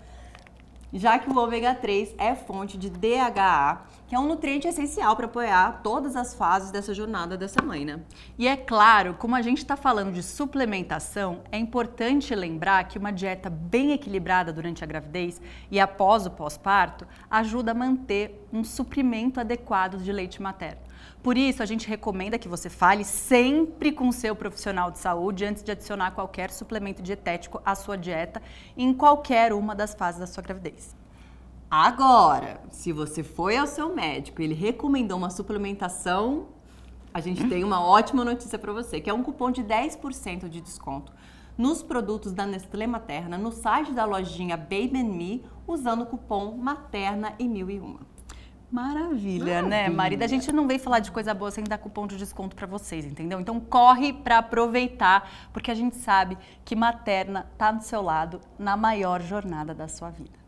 já que o ômega 3 é fonte de DHA, que é um nutriente essencial para apoiar todas as fases dessa jornada dessa mãe, né? E é claro, como a gente está falando de suplementação, é importante lembrar que uma dieta bem equilibrada durante a gravidez e após o pós-parto ajuda a manter um suprimento adequado de leite materno. Por isso, a gente recomenda que você fale sempre com seu profissional de saúde antes de adicionar qualquer suplemento dietético à sua dieta em qualquer uma das fases da sua gravidez. Agora, se você foi ao seu médico e ele recomendou uma suplementação, a gente tem uma ótima notícia para você, que é um cupom de 10% de desconto nos produtos da Nestlé Materna no site da lojinha Baby Me usando o cupom Materna e 1001. Maravilha, Maravilha, né, Marida? A gente não veio falar de coisa boa sem dar cupom de desconto para vocês, entendeu? Então corre para aproveitar, porque a gente sabe que materna tá do seu lado na maior jornada da sua vida.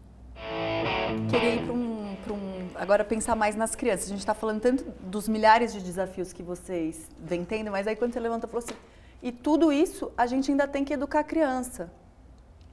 Queria ir para um, um, agora pensar mais nas crianças. A gente está falando tanto dos milhares de desafios que vocês vêm tendo, mas aí quando você levanta, falou assim: e tudo isso a gente ainda tem que educar a criança.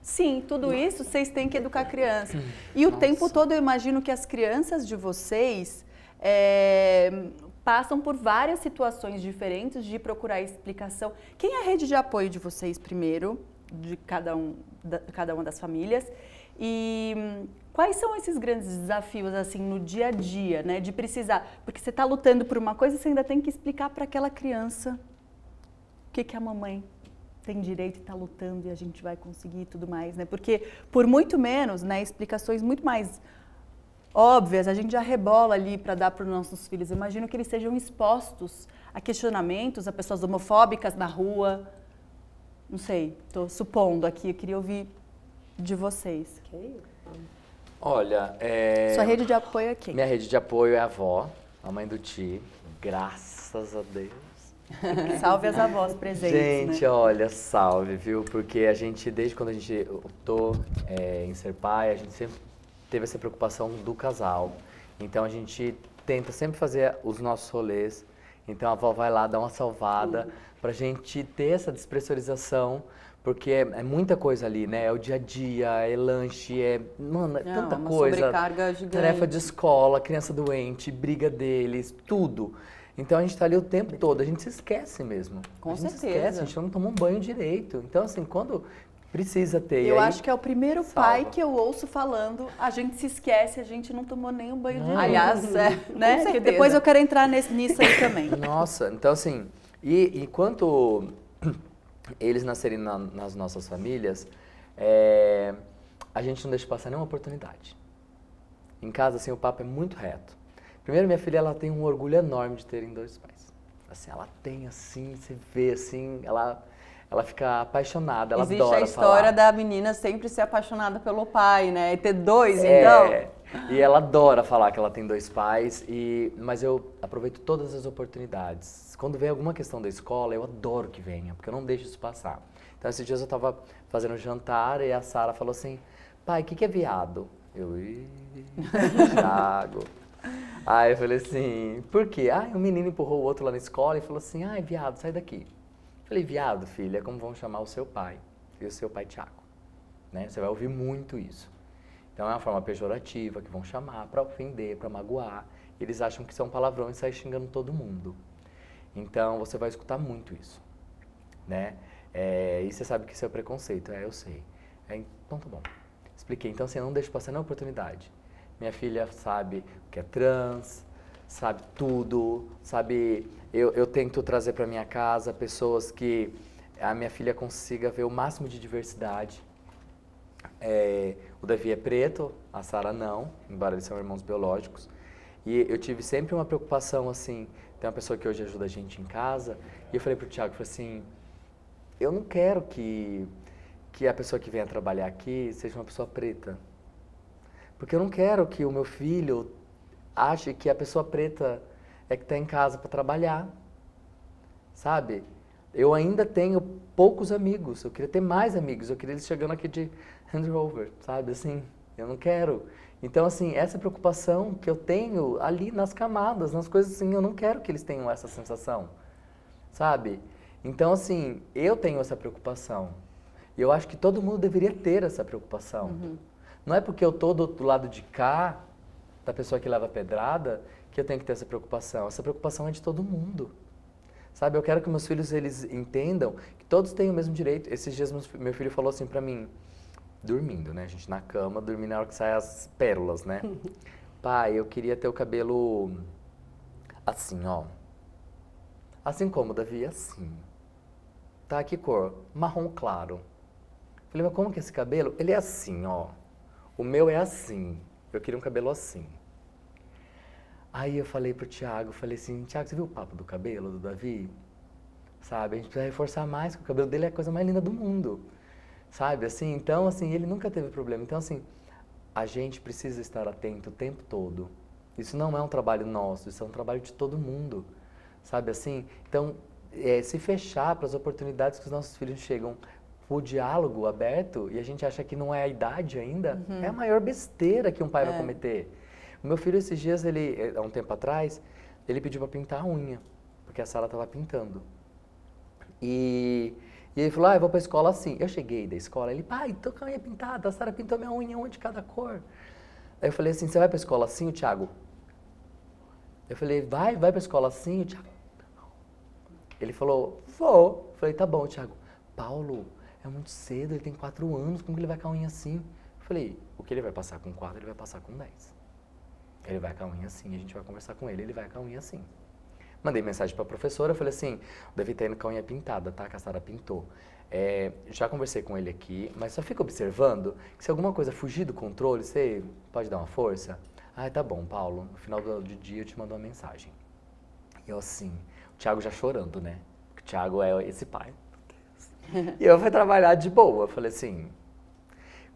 Sim, tudo isso vocês têm que educar a criança. Hum, e o Nossa. tempo todo eu imagino que as crianças de vocês é, passam por várias situações diferentes de procurar explicação. Quem é a rede de apoio de vocês primeiro, de cada, um, da, cada uma das famílias? E hum, quais são esses grandes desafios assim no dia a dia, né? De precisar, porque você está lutando por uma coisa, você ainda tem que explicar para aquela criança o que, que a mamãe tem direito e está lutando e a gente vai conseguir e tudo mais, né? Porque por muito menos, né, explicações muito mais óbvias, a gente já rebola ali para dar para os nossos filhos. Eu imagino que eles sejam expostos a questionamentos, a pessoas homofóbicas na rua. Não sei, estou supondo aqui, eu queria ouvir de vocês. Olha, é... Sua rede de apoio é quem? Minha rede de apoio é a avó, a mãe do Ti, graças a Deus. salve as avós presentes. Gente, né? olha, salve, viu? Porque a gente, desde quando a gente optou é, em ser pai, a gente sempre teve essa preocupação do casal. Então a gente tenta sempre fazer os nossos rolês. Então a avó vai lá dar uma salvada uhum. pra gente ter essa despressurização. Porque é, é, muita coisa ali, né? É o dia a dia, é lanche, é. Mano, é Não, tanta uma coisa. Sobrecarga gigante. Tarefa de escola, criança doente, briga deles, tudo. Então a gente está ali o tempo todo, a gente se esquece mesmo. Com a gente certeza. esquece, a gente não toma um banho direito. Então, assim, quando precisa ter. Eu aí, acho que é o primeiro salva. pai que eu ouço falando, a gente se esquece, a gente não tomou nenhum banho direito. Aliás, é, né? Porque depois eu quero entrar nesse, nisso aí também. Nossa, então assim, e, e quanto eles nascerem na, nas nossas famílias, é, a gente não deixa passar nenhuma oportunidade. Em casa, assim, o papo é muito reto. Primeiro, minha filha, ela tem um orgulho enorme de terem dois pais. Assim, ela tem, assim, você vê, assim, ela ela fica apaixonada, ela Existe adora a história falar. da menina sempre ser apaixonada pelo pai, né? E ter dois, É, então. E ela adora falar que ela tem dois pais, e, mas eu aproveito todas as oportunidades. Quando vem alguma questão da escola, eu adoro que venha, porque eu não deixo isso passar. Então, esses dias eu estava fazendo jantar e a Sara falou assim, pai, o que, que é viado? Eu, Thiago. Aí eu falei assim, por quê? Ah, um menino empurrou o outro lá na escola e falou assim, ai, viado, sai daqui. Falei, viado, filha, é como vão chamar o seu pai e o seu pai Tiago. Né? Você vai ouvir muito isso. Então é uma forma pejorativa que vão chamar para ofender, para magoar. Eles acham que um palavrão e saem xingando todo mundo. Então você vai escutar muito isso. Né? É, e você sabe que isso é preconceito. É, eu sei. É, então tá bom. Expliquei. Então assim, eu não deixo passar nenhuma oportunidade. Minha filha sabe o que é trans, sabe tudo, sabe. Eu, eu tento trazer para minha casa pessoas que a minha filha consiga ver o máximo de diversidade. É, o Davi é preto, a Sara não, embora eles são irmãos biológicos. E eu tive sempre uma preocupação assim. Tem uma pessoa que hoje ajuda a gente em casa, e eu falei pro falei assim, eu não quero que que a pessoa que venha trabalhar aqui seja uma pessoa preta. Porque eu não quero que o meu filho ache que a pessoa preta é que está em casa para trabalhar. Sabe? Eu ainda tenho poucos amigos. Eu queria ter mais amigos. Eu queria eles chegando aqui de Hand Rover, sabe? Assim, eu não quero. Então, assim, essa preocupação que eu tenho ali nas camadas, nas coisas assim, eu não quero que eles tenham essa sensação, sabe? Então, assim, eu tenho essa preocupação. E eu acho que todo mundo deveria ter essa preocupação. Não é porque eu tô do outro lado de cá, da pessoa que leva pedrada, que eu tenho que ter essa preocupação. Essa preocupação é de todo mundo. Sabe, eu quero que meus filhos eles entendam que todos têm o mesmo direito. Esses dias meu filho falou assim pra mim, dormindo, né? A gente na cama, dormindo na hora que saem as pérolas, né? Pai, eu queria ter o cabelo assim, ó. Assim como, Davi, assim. Tá, que cor? Marrom claro. Falei, mas como que é esse cabelo? Ele é assim, ó. O meu é assim. Eu queria um cabelo assim. Aí eu falei pro Thiago, falei assim, Thiago, você viu o papo do cabelo do Davi? Sabe, a gente precisa reforçar mais, que o cabelo dele é a coisa mais linda do mundo. Sabe, assim, então, assim, ele nunca teve problema. Então, assim, a gente precisa estar atento o tempo todo. Isso não é um trabalho nosso, isso é um trabalho de todo mundo. Sabe, assim? Então, é, se fechar para as oportunidades que os nossos filhos chegam, o diálogo aberto, e a gente acha que não é a idade ainda, é a maior besteira que um pai vai cometer. O meu filho, esses dias, ele, eh, há um tempo atrás, ele pediu para pintar a unha, porque a Sara estava pintando. E, e ele falou, ah, eu vou para a escola assim. Eu cheguei da escola, ele, pai, tô com a unha pintada, a Sara pintou minha unha, uma de cada cor. Aí eu falei assim, você vai para a escola assim, o Thiago? Eu falei, vai, vai para a escola assim, o Thiago? Ele falou, vou. Eu falei, tá bom, Thiago. Paulo, é muito cedo, ele tem quatro anos, como que ele vai com a unha assim? Eu falei, o que ele vai passar com quatro, ele vai passar com dez. Ele vai com a unha assim, a gente vai conversar com ele, ele vai com a unha assim. Mandei mensagem para a professora, falei assim, o Davi tá indo com a unha pintada, tá? A Sara pintou. É, já conversei com ele aqui, mas só fica observando que se alguma coisa fugir do controle, você pode dar uma força? Ah, tá bom, Paulo, no final do, dia eu te mando uma mensagem. E eu assim, o Thiago já chorando, né? O Thiago é esse pai. E eu fui trabalhar de boa. Falei assim,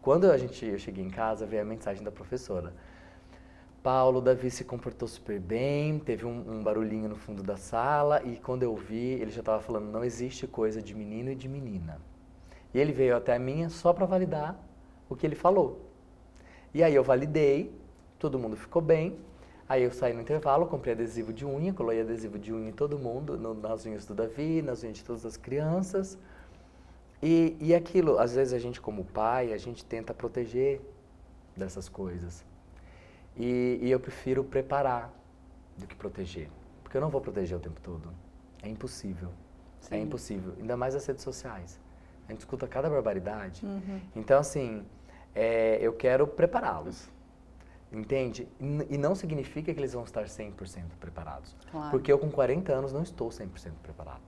quando a gente, eu cheguei em casa, veio a mensagem da professora. Paulo, Davi se comportou super bem, teve um, um barulhinho no fundo da sala e quando eu vi, ele já estava falando, não existe coisa de menino e de menina. E ele veio até a minha só para validar o que ele falou. E aí eu validei, todo mundo ficou bem. Aí eu saí no intervalo, comprei adesivo de unha, coloquei adesivo de unha em todo mundo, no- nas unhas do Davi, nas unhas de todas as crianças. E, e aquilo, às vezes a gente como pai, a gente tenta proteger dessas coisas. E, e eu prefiro preparar do que proteger. Porque eu não vou proteger o tempo todo. É impossível. É impossível. Ainda mais as redes sociais. A gente escuta cada barbaridade. Então, assim, é, eu quero prepará-los. Entende? E E não significa que eles vão estar 100% preparados. Claro. Porque eu, com 40 anos, não estou 100% preparado.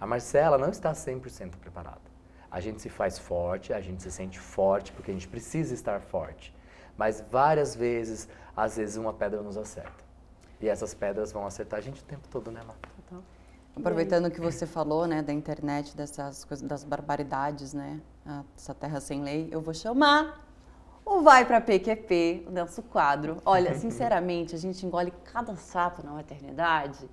A Marcela não está 100% preparada. A gente se faz forte, a gente se sente forte porque a gente precisa estar forte. Mas várias vezes, às vezes uma pedra nos acerta. E essas pedras vão acertar a gente o tempo todo, né, Má? Aproveitando que você falou, né, da internet, dessas coisas, das barbaridades, né, essa terra sem lei, eu vou chamar o Vai Pra PQP, o nosso quadro. Olha, sinceramente, a gente engole cada sapo na maternidade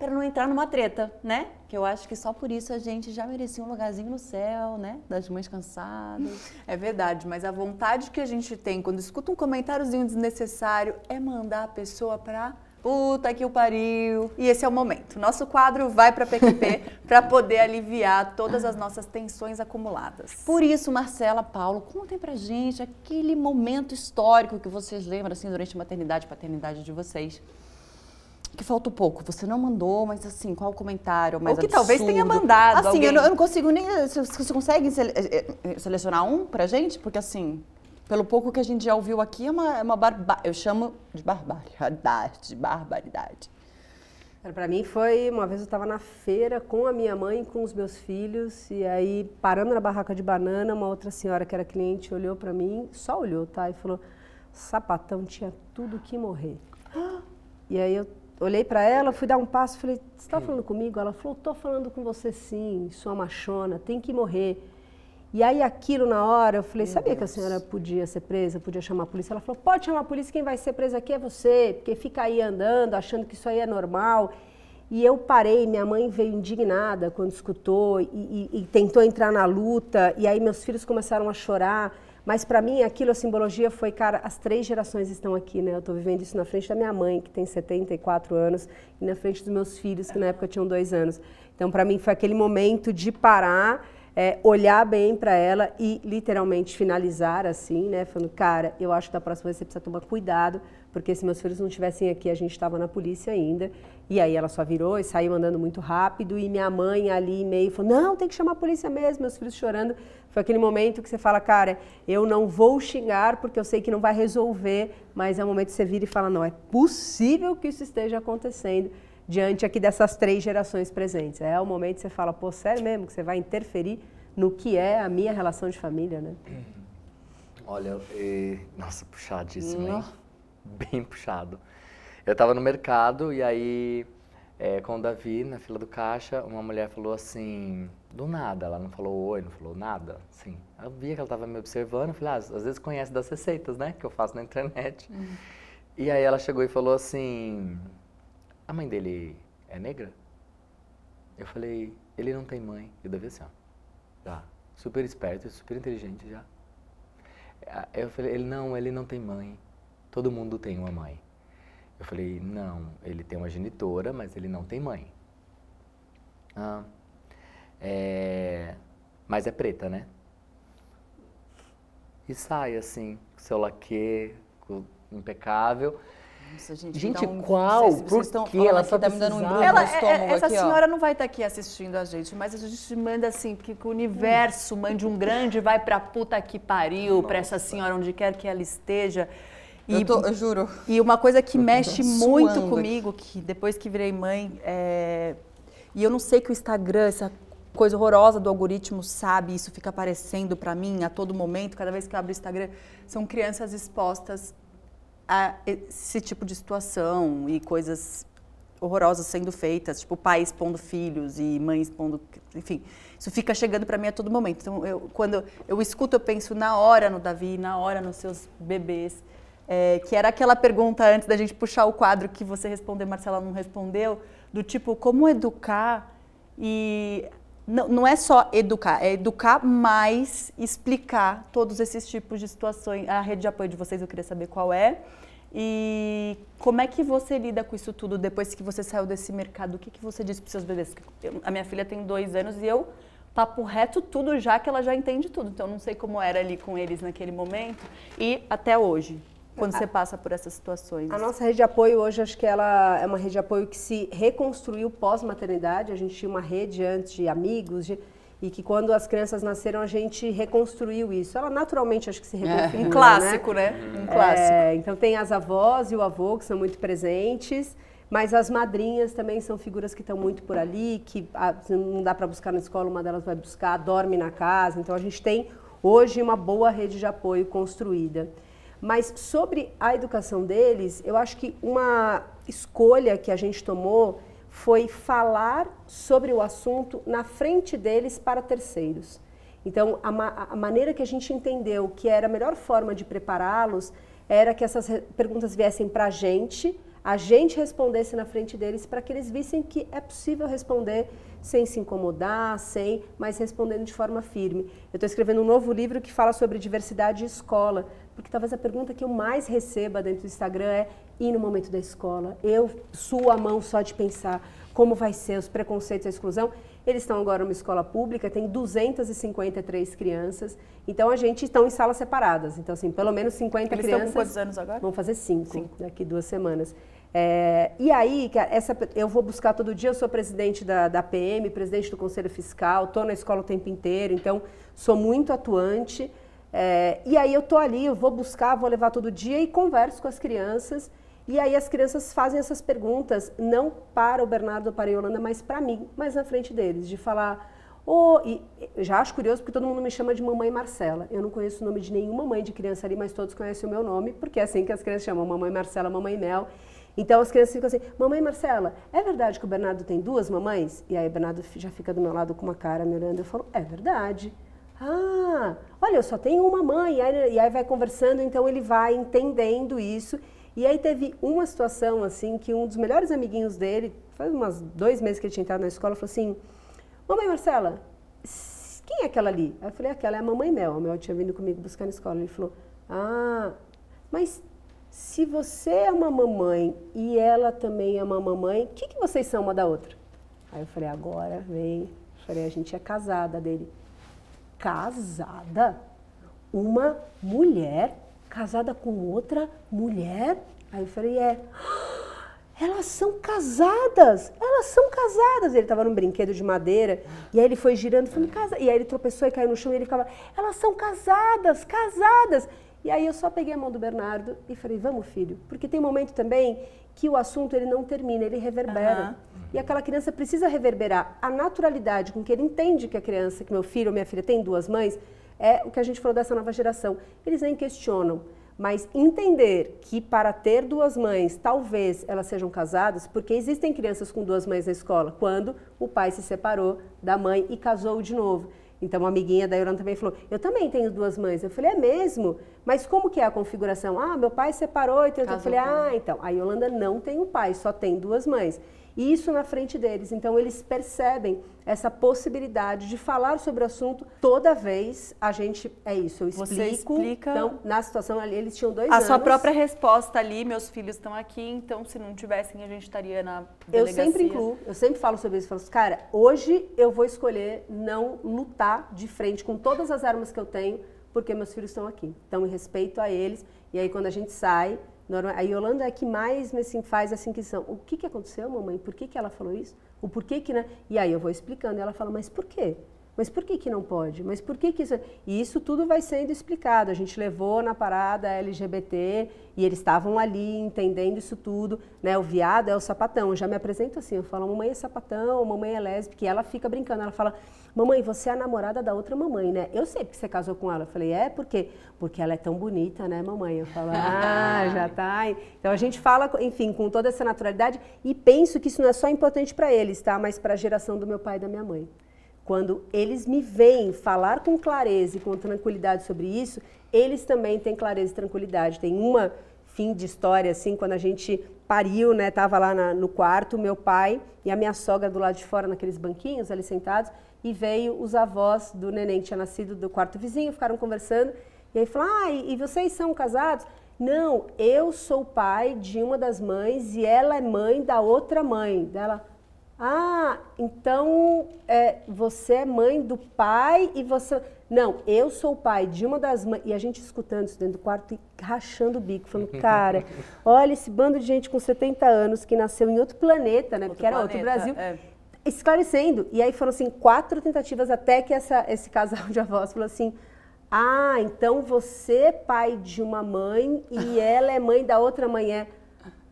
para não entrar numa treta, né? Que eu acho que só por isso a gente já merecia um lugarzinho no céu, né? Das mães cansadas. É verdade, mas a vontade que a gente tem quando escuta um comentáriozinho desnecessário é mandar a pessoa para Puta que o pariu. E esse é o momento. Nosso quadro vai para PQP para poder aliviar todas as nossas tensões acumuladas. Por isso, Marcela, Paulo, contem pra gente aquele momento histórico que vocês lembram assim durante a maternidade e paternidade de vocês. Que faltou pouco. Você não mandou, mas assim, qual o comentário mais Ou que absurdo? talvez tenha mandado. Assim, eu não, eu não consigo nem. Você consegue sele- eh, eh, selecionar um pra gente? Porque assim, pelo pouco que a gente já ouviu aqui, é uma, é uma barba... Eu chamo de barbaridade, barbaridade. Para mim foi, uma vez eu estava na feira com a minha mãe, com os meus filhos, e aí parando na barraca de banana, uma outra senhora que era cliente olhou para mim, só olhou, tá? E falou: sapatão tinha tudo que morrer. E aí eu olhei para ela, fui dar um passo, falei: você está falando comigo? Ela falou: tô falando com você sim, sua machona, tem que morrer. E aí aquilo na hora, eu falei, sabia que a senhora podia ser presa, podia chamar a polícia? Ela falou, pode chamar a polícia, quem vai ser presa aqui é você, porque fica aí andando, achando que isso aí é normal. E eu parei, minha mãe veio indignada quando escutou e, e- e tentou entrar na luta, e aí meus filhos começaram a chorar. Mas para mim aquilo, a simbologia foi, cara, as três gerações estão aqui, né? Eu estou vivendo isso na frente da minha mãe, que tem 74 anos, e na frente dos meus filhos, que na época tinham dois anos. Então, para mim, foi aquele momento de parar, é, olhar bem para ela e literalmente finalizar assim, né? Falando, cara, eu acho que da próxima vez você precisa tomar cuidado, porque se meus filhos não estivessem aqui, a gente estava na polícia ainda. E aí ela só virou e saiu andando muito rápido. E minha mãe ali meio falou: não, tem que chamar a polícia mesmo. Meus filhos chorando. Foi aquele momento que você fala, cara, eu não vou xingar porque eu sei que não vai resolver, mas é o momento que você vira e fala: não, é possível que isso esteja acontecendo diante aqui dessas três gerações presentes. É o momento que você fala, pô, sério mesmo que você vai interferir no que é a minha relação de família, né? Olha, e... nossa, puxadíssimo, hein? Bem puxado. Eu tava no mercado e aí, é, com o Davi, na fila do caixa, uma mulher falou assim, do nada, ela não falou oi, não falou nada, assim. Eu via que ela tava me observando, eu falei, ah, às vezes conhece das receitas, né, que eu faço na internet. E aí ela chegou e falou assim, a mãe dele é negra? Eu falei, ele não tem mãe. E o Davi assim, ó, já, super esperto, super inteligente já. Ah, Eu falei, ele não, ele não tem mãe. Todo mundo tem uma mãe. Eu falei, não, ele tem uma genitora, mas ele não tem mãe. Ah, é, mas é preta, né? E sai assim, com seu laque, impecável. Nossa, gente, Gente, um- qual? vocês- Por vocês quê? falando Ela aqui, só tá me dando um Ela, estômago é- essa aqui, ó. senhora não vai estar aqui assistindo a gente, mas a gente manda assim, que, que o universo mande um grande vai pra puta que pariu, pra essa senhora onde quer que ela esteja. Eu, tô- eu juro. E uma coisa que mexe suando muito aqui. comigo, que depois que virei mãe, é... e eu não sei que o Instagram, essa coisa horrorosa do algoritmo sabe, isso fica aparecendo pra mim a todo momento, cada vez que eu abro o Instagram, são crianças expostas a esse tipo de situação e coisas horrorosas sendo feitas, tipo pais expondo filhos e mães expondo, enfim, isso fica chegando para mim a todo momento. Então, eu, quando eu escuto, eu penso na hora no Davi, na hora nos seus bebês, é, que era aquela pergunta antes da gente puxar o quadro que você respondeu, Marcela não respondeu, do tipo, como educar e não, não é só educar, é educar mais explicar todos esses tipos de situações. A rede de apoio de vocês eu queria saber qual é. E como é que você lida com isso tudo depois que você saiu desse mercado? O que, que você disse para seus bebês? Eu- a minha filha tem dois anos e eu papo reto tudo já que ela já entende tudo. Então não sei como era ali com eles naquele momento e até hoje, quando você passa por essas situações. A nossa rede de apoio hoje, acho que ela é uma rede de apoio que se reconstruiu pós-maternidade. A gente tinha uma rede antes de amigos, de- e que quando as crianças nasceram, a gente reconstruiu isso. Ela naturalmente, acho que se reconfigura, um né? clássico, né? Um clássico. É, então tem as avós e o avô que são muito presentes, Mas as madrinhas também são figuras que estão muito por ali, que ah, não dá para buscar na escola, uma delas vai buscar, dorme na casa. Então a gente tem hoje uma boa rede de apoio construída. Mas sobre a educação deles, eu acho que uma escolha que a gente tomou foi falar sobre o assunto na frente deles para terceiros. Então, a, ma a maneira que a gente entendeu que era a melhor forma de prepará-los era que essas perguntas viessem para a gente, a gente respondesse na frente deles para que eles vissem que é possível responder sem se incomodar, sem, mas respondendo de forma firme. Eu estou escrevendo um novo livro que fala sobre diversidade e escola, porque talvez a pergunta que eu mais receba dentro do Instagram é e no momento da escola, eu suo a mão só de pensar como vai ser os preconceitos e a exclusão. Eles estão agora numa escola pública, tem 253 crianças, então a gente estão em salas separadas. Então, assim, pelo menos 50 Eles crianças. Estão com quantos anos agora? Vão fazer cinco, cinco. daqui duas semanas. É, e aí, essa, eu vou buscar todo dia, eu sou presidente da, da PM, presidente do Conselho Fiscal, estou na escola o tempo inteiro, então sou muito atuante. É, e aí eu estou ali, eu vou buscar, vou levar todo dia e converso com as crianças. E aí as crianças fazem essas perguntas, não para o Bernardo ou para a Yolanda, mas para mim, mas na frente deles, de falar... Oh, e já acho curioso porque todo mundo me chama de mamãe Marcela. Eu não conheço o nome de nenhuma mãe de criança ali, mas todos conhecem o meu nome, porque é assim que as crianças chamam, mamãe Marcela, mamãe Mel. Então as crianças ficam assim, mamãe Marcela, é verdade que o Bernardo tem duas mamães? E aí o Bernardo já fica do meu lado com uma cara me olhando, eu falo, é verdade. Ah, olha, eu só tenho uma mãe. E aí, vai conversando, então ele vai entendendo isso. E aí teve uma situação assim que um dos melhores amiguinhos dele, faz umas dois meses que ele tinha entrado na escola, falou assim: Mamãe Marcela, quem é aquela ali? Aí eu falei: aquela é a mamãe Mel. A Mel tinha vindo comigo buscar na escola. Ele falou: Ah, mas se você é uma mamãe e ela também é uma mamãe, o que, que vocês são uma da outra? Aí eu falei: agora vem. Falei: a gente é casada dele casada, uma mulher casada com outra mulher? Aí eu falei, é. Elas são casadas, elas são casadas. Ele estava num brinquedo de madeira e aí ele foi girando, falei, casa. E aí ele tropeçou e caiu no chão e ele ficava, elas são casadas, casadas. E aí eu só peguei a mão do Bernardo e falei, vamos filho, porque tem um momento também que o assunto ele não termina, ele reverbera. E aquela criança precisa reverberar a naturalidade com que ele entende que a criança, que meu filho ou minha filha tem duas mães, é o que a gente falou dessa nova geração. Eles nem questionam, mas entender que para ter duas mães, talvez elas sejam casadas, porque existem crianças com duas mães na escola, quando o pai se separou da mãe e casou de novo. Então, uma amiguinha da Yolanda também falou, eu também tenho duas mães. Eu falei, é mesmo? Mas como que é a configuração? Ah, meu pai separou. Então, eu falei, ah, então, a Yolanda não tem um pai, só tem duas mães. Isso na frente deles. Então, eles percebem essa possibilidade de falar sobre o assunto toda vez a gente. É isso, eu explico. Você explica. Então, na situação ali, eles tinham dois a anos. A sua própria resposta ali, meus filhos estão aqui, então se não tivessem, a gente estaria na delegacia. Eu sempre incluo, eu sempre falo sobre isso. Falo assim, cara, hoje eu vou escolher não lutar de frente com todas as armas que eu tenho, porque meus filhos estão aqui. Então, em respeito a eles. E aí, quando a gente sai, a Yolanda é que mais assim, faz essa inquisição. O que, que aconteceu, mamãe? Por que, que ela falou isso? O porquê que... Né? E aí eu vou explicando. E ela fala, mas por quê? Mas por que, que não pode? Mas por que, que isso... E isso tudo vai sendo explicado. A gente levou na parada LGBT e eles estavam ali entendendo isso tudo. Né? O viado é o sapatão. Eu já me apresento assim, eu falo, mamãe é sapatão, mamãe é lésbica. E ela fica brincando. Ela fala, mamãe, você é a namorada da outra mamãe, né? Eu sei porque você casou com ela. Eu falei, é, por quê? Porque ela é tão bonita, né, mamãe? Eu falo, ah, já tá. Então a gente fala, enfim, com toda essa naturalidade e penso que isso não é só importante para eles, tá? Mas para a geração do meu pai e da minha mãe. Quando eles me veem falar com clareza e com tranquilidade sobre isso, eles também têm clareza e tranquilidade. Tem uma fim de história, assim, quando a gente pariu, né, tava lá na, no quarto, meu pai e a minha sogra do lado de fora, naqueles banquinhos ali sentados, e veio os avós do neném que tinha nascido do quarto vizinho, ficaram conversando, e aí falaram, ah, e, e vocês são casados? Não, eu sou pai de uma das mães e ela é mãe da outra mãe. Dela, ah, então é, você é mãe do pai e você. Não, eu sou o pai de uma das mães. E a gente escutando isso dentro do quarto e rachando o bico, falando, cara, olha esse bando de gente com 70 anos que nasceu em outro planeta, né? Outro porque era planeta, outro Brasil. É esclarecendo. E aí foram assim quatro tentativas até que essa, esse casal de avós falou assim: "Ah, então você é pai de uma mãe e ela é mãe da outra mãe é".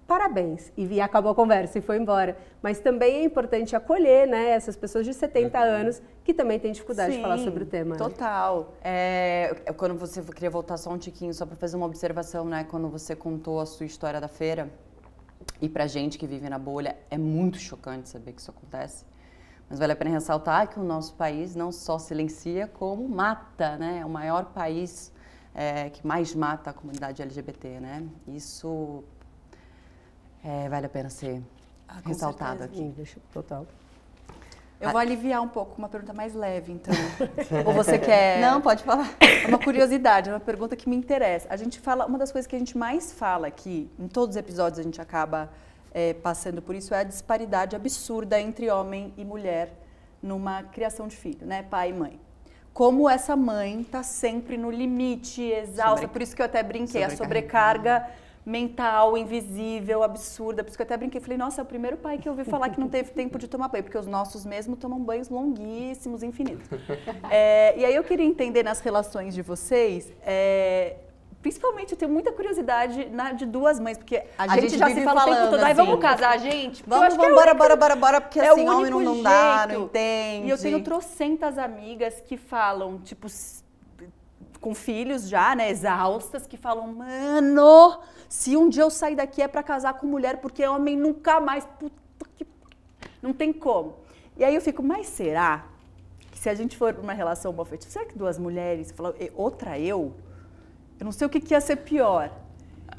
Parabéns. E, acabou a conversa e foi embora. Mas também é importante acolher né, essas pessoas de 70 anos que também têm dificuldade de falar sobre o tema. né? Total. É, quando você queria voltar só um tiquinho, só para fazer uma observação, né? Quando você contou a sua história da feira, e pra gente que vive na bolha, é muito chocante saber que isso acontece. Mas vale a pena ressaltar que o nosso país não só silencia, como mata, né? É o maior país é, que mais mata a comunidade LGBT, né? Isso é, vale a pena ser Ah, certeza. aqui. Sim, deixa- total. Eu vou aliviar um pouco, uma pergunta mais leve, então. Ou você quer. Não, pode falar. É uma curiosidade, é uma pergunta que me interessa. A gente fala, uma das coisas que a gente mais fala aqui, em todos os episódios a gente acaba é, passando por isso, é a disparidade absurda entre homem e mulher numa criação de filho, né? Pai e mãe. Como essa mãe está sempre no limite, exausta, Sobre- por isso que eu até brinquei, a sobrecarga mental, invisível, absurda. Por isso que eu até brinquei. Falei, nossa, é o primeiro pai que eu ouvi falar que não teve tempo de tomar banho, porque os nossos mesmo tomam banhos longuíssimos, infinitos. É, e aí eu queria entender nas relações de vocês, é, principalmente eu tenho muita curiosidade na de duas mães, porque a, A gente, gente já se fala o tempo falando todo, assim, vamos casar, gente? Vamos, é vamos, a bora, bora, bora, bora, porque é o assim, homem único não, não dá, não entende. E eu tenho trocentas amigas que falam, tipo, com filhos já, né, exaustas, que falam, mano, se um dia eu sair daqui é pra casar com mulher, porque homem nunca mais, puta que... Não tem como. E aí eu fico, mas será que se a gente for pra uma relação homoafetiva, será que duas mulheres, falam, "E outra eu? Eu não sei o que, que ia ser pior.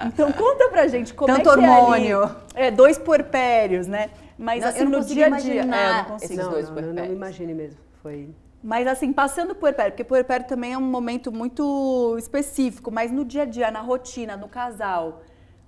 Então conta pra gente como Tanto é que hormônio. é ali. É, dois porpérios, né? Mas Não, assim, eu não no consigo dia a dia... imaginar É, eu não consigo. esses não, dois não, não, não me puerpérios. imagine mesmo. Foi. Mas assim, passando por puerpério, porque puerpério também é um momento muito específico, mas no dia a dia, na rotina, no casal,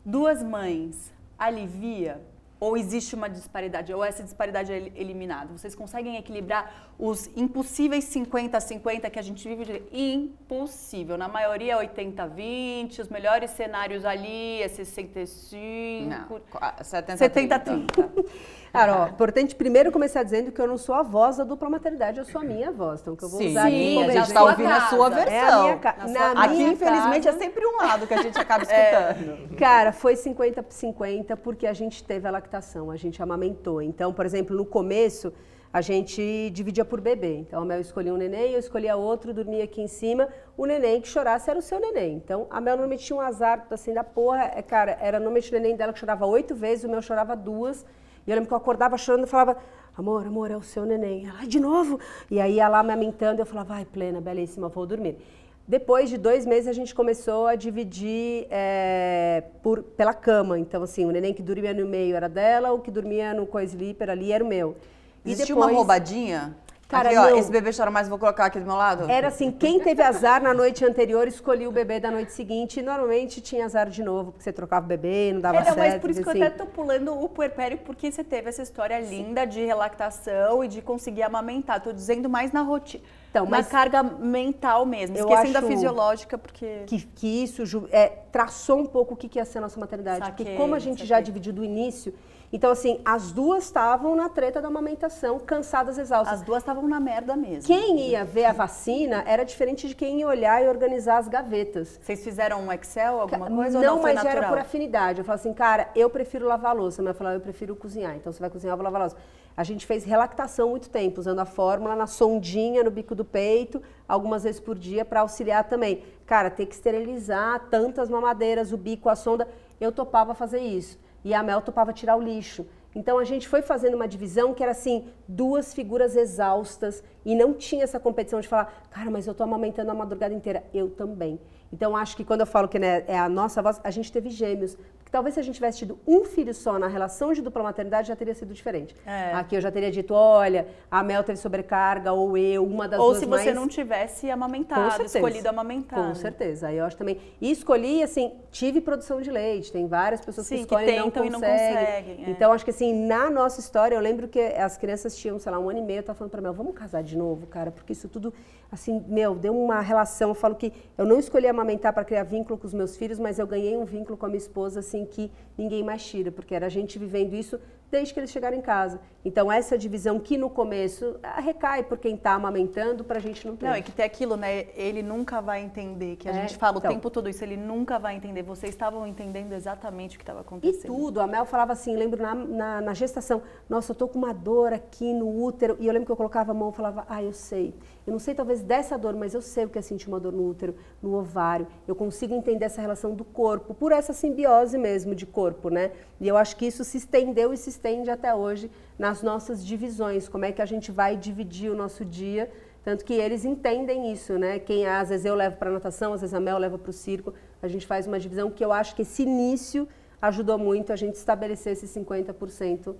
duas mães alivia? Ou existe uma disparidade? Ou essa disparidade é el- eliminada? Vocês conseguem equilibrar os impossíveis 50-50 que a gente vive? De... Impossível. Na maioria é 80-20, os melhores cenários ali é 65, Não, qua- 70, 70-30. Cara, ó, importante primeiro começar dizendo que eu não sou a voz da dupla maternidade, eu sou a minha voz. Então, que eu vou Sim, usar aqui Sim, a gente está ouvindo a sua casa. versão. É a minha ca- sua- Aqui, minha infelizmente, casa- é sempre um lado que a gente acaba escutando. Cara, foi 50 por 50 porque a gente teve a lactação, a gente amamentou. Então, por exemplo, no começo, a gente dividia por bebê. Então, a Mel escolhia um neném, eu escolhia outro, dormia aqui em cima. O neném que chorasse era o seu neném. Então, a Mel normalmente tinha um azar assim da porra. É, cara, era normalmente o neném dela que chorava oito vezes, o meu chorava duas. E eu lembro que eu acordava chorando e falava, amor, amor, é o seu neném. Ela, "Ai, de novo? E aí ela amamentando, eu falava, vai, plena, belíssima, vou dormir. Depois de dois meses, a gente começou a dividir é, por, pela cama. Então, assim, o neném que dormia no meio era dela, o que dormia no co-sleeper ali era o meu. E Existiu depois, uma roubadinha? Cara, aqui, ó, não. esse bebê chora mais, vou colocar aqui do meu lado? Era assim, quem teve azar na noite anterior escolhia o bebê da noite seguinte. E normalmente tinha azar de novo, porque você trocava o bebê, não dava É, não, certo. mas por isso que eu assim. até tô pulando o puerpério, porque você teve essa história linda de relactação e de conseguir amamentar. Tô dizendo mais na rotina. Então, na mas- carga mental mesmo, Eu esquecendo a acho fisiológica, porque. que, que isso é, traçou um pouco o que que ia ser a nossa maternidade. Saquei, porque como a gente já saquei. dividiu do início, então assim, as duas estavam na treta da amamentação, cansadas, exaustas. As duas estavam na merda mesmo. Quem ia ver a vacina era diferente de quem ia olhar e organizar as gavetas. Vocês fizeram um Excel, alguma coisa? não, ou não mas já era natural? por afinidade. Eu falo assim, cara, eu prefiro lavar louça. Mas eu falo, eu prefiro cozinhar. Então, você vai cozinhar, eu vou lavar a louça. A gente fez relactação muito tempo, usando a fórmula na sondinha, no bico do peito, algumas vezes por dia, para auxiliar também. Cara, ter que esterilizar tantas mamadeiras, o bico, a sonda, eu topava fazer isso. E a Mel topava tirar o lixo. Então a gente foi fazendo uma divisão que era assim, duas figuras exaustas e não tinha essa competição de falar, cara, mas eu tô amamentando a madrugada inteira. Eu também. Então acho que quando eu falo que né, é a nossa voz, a gente teve gêmeos. Porque talvez se a gente tivesse tido um filho só na relação de dupla maternidade já teria sido diferente. É. Aqui eu já teria dito, olha, a Mel teve sobrecarga ou eu, uma das Ou duas se você mais... não tivesse amamentado, escolhido amamentar. Com certeza. Aí eu acho também. E escolhi, assim, tive produção de leite. Tem várias pessoas Sim, que que escolhem e não tentam e não conseguem. conseguem, é. Então, acho que assim, na nossa história, eu lembro que as crianças tinham, sei lá, um ano e meio, eu tava falando pra Mel, vamos casar de novo, cara, porque isso tudo, assim, meu, deu uma relação. Eu falo que eu não escolhi amamentar para criar vínculo com os meus filhos, mas eu ganhei um vínculo com a minha esposa, assim, que ninguém mais tira, porque era a gente vivendo isso desde que eles chegarem em casa. Então, essa divisão que no começo ah, recai por quem está amamentando, para a gente não ter. Não, e que tem aquilo, né? Ele nunca vai entender, que a É, gente fala então. o tempo todo isso, ele nunca vai entender. Vocês estavam entendendo exatamente o que estava E acontecendo. tudo, a Mel falava assim, lembro na, na, na gestação, nossa, eu tô com uma dor aqui no útero, e eu lembro que eu colocava a mão e falava, ah, eu sei. Eu não sei talvez dessa dor, mas eu sei o que é sentir uma dor no útero, no ovário. Eu consigo entender essa relação do corpo, por essa simbiose mesmo de corpo, né? E eu acho que isso se estendeu e se estende até hoje nas nossas divisões, como é que a gente vai dividir o nosso dia, tanto que eles entendem isso, né? Quem às vezes eu levo para natação, às vezes a Mel leva para o circo, a gente faz uma divisão que eu acho que esse início ajudou muito a gente estabelecer esse 50%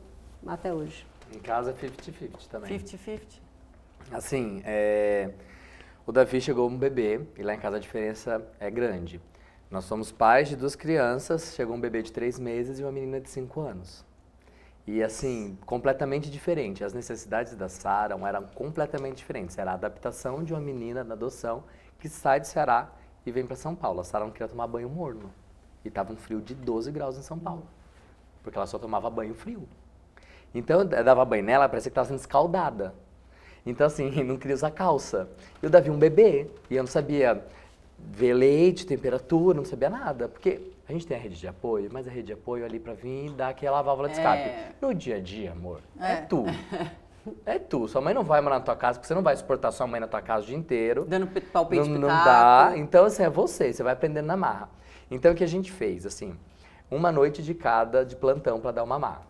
até hoje. Em casa é 50-50 também. 50-50. Assim, é, o Davi chegou um bebê e lá em casa a diferença é grande. Nós somos pais de duas crianças, chegou um bebê de três meses e uma menina de cinco anos. E assim, completamente diferente. As necessidades da Sara eram completamente diferentes. Era a adaptação de uma menina da adoção que sai do Ceará e vem para São Paulo. A Sara não queria tomar banho morno. E estava um frio de 12 graus em São Paulo. Porque ela só tomava banho frio. Então, eu dava banho nela, parecia que estava sendo escaldada. Então, assim, não queria usar calça. E o Davi, um bebê, e eu não sabia ver leite, temperatura, não sabia nada. Porque a gente tem a rede de apoio, mas a rede de apoio ali pra vir dar aquela válvula de escape. É. No dia a dia, amor, é, tu. É tu. Sua mãe não vai morar na tua casa, porque você não vai suportar sua mãe na tua casa o dia inteiro. Dando pi- palpite Não, não dá. Então, assim, é você, você vai aprendendo na marra. Então, o que a gente fez, assim, uma noite de cada de plantão para dar uma marra.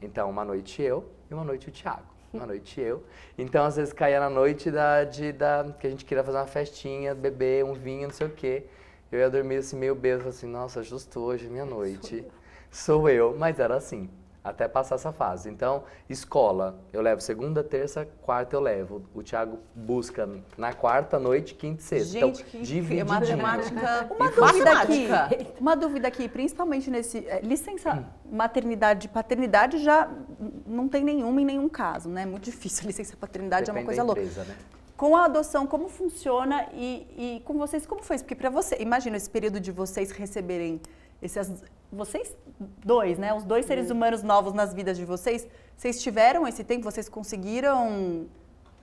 Então, uma noite eu e uma noite o Thiago. Uma noite eu. Então, às vezes, caía na noite da, de, da, que a gente queria fazer uma festinha, beber um vinho, não sei o quê. Eu ia dormir assim, meio bêbado, assim, nossa, justo hoje, minha noite. Sou eu. Mas era assim, até passar essa fase. Então, escola, eu levo segunda, terça, quarta eu levo. O Thiago busca na quarta noite, quinta e sexta. Gente, então, que divididinho. matemática. Uma e dúvida aqui, matemática. uma dúvida aqui, principalmente nesse é, licença maternidade e paternidade já não tem nenhuma em nenhum caso, né? É muito difícil. Licença paternidade é uma Depende coisa da louca. empresa, né? Com a adoção, como funciona e, e com vocês, como foi isso? Porque para você, imagina esse período de vocês receberem esses, vocês dois, né? Os dois seres humanos novos nas vidas de vocês, vocês tiveram esse tempo? Vocês conseguiram?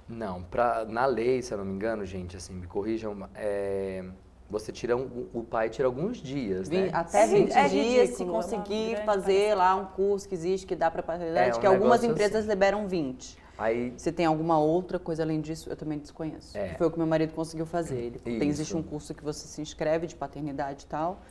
Não, pra, na lei, se eu não me engano, gente, assim, me corrijam, é, você tira um, o pai tira alguns dias, né? Até Sim, 20 é dias, se ridículo, é conseguir grande fazer lá um curso que existe, que dá para paternidade, É, um que algumas empresas assim. liberam 20. Aí, Se tem alguma outra coisa além disso, eu também desconheço. É. Foi o que meu marido conseguiu fazer. Ele tem, existe um curso que você se inscreve de paternidade e tal,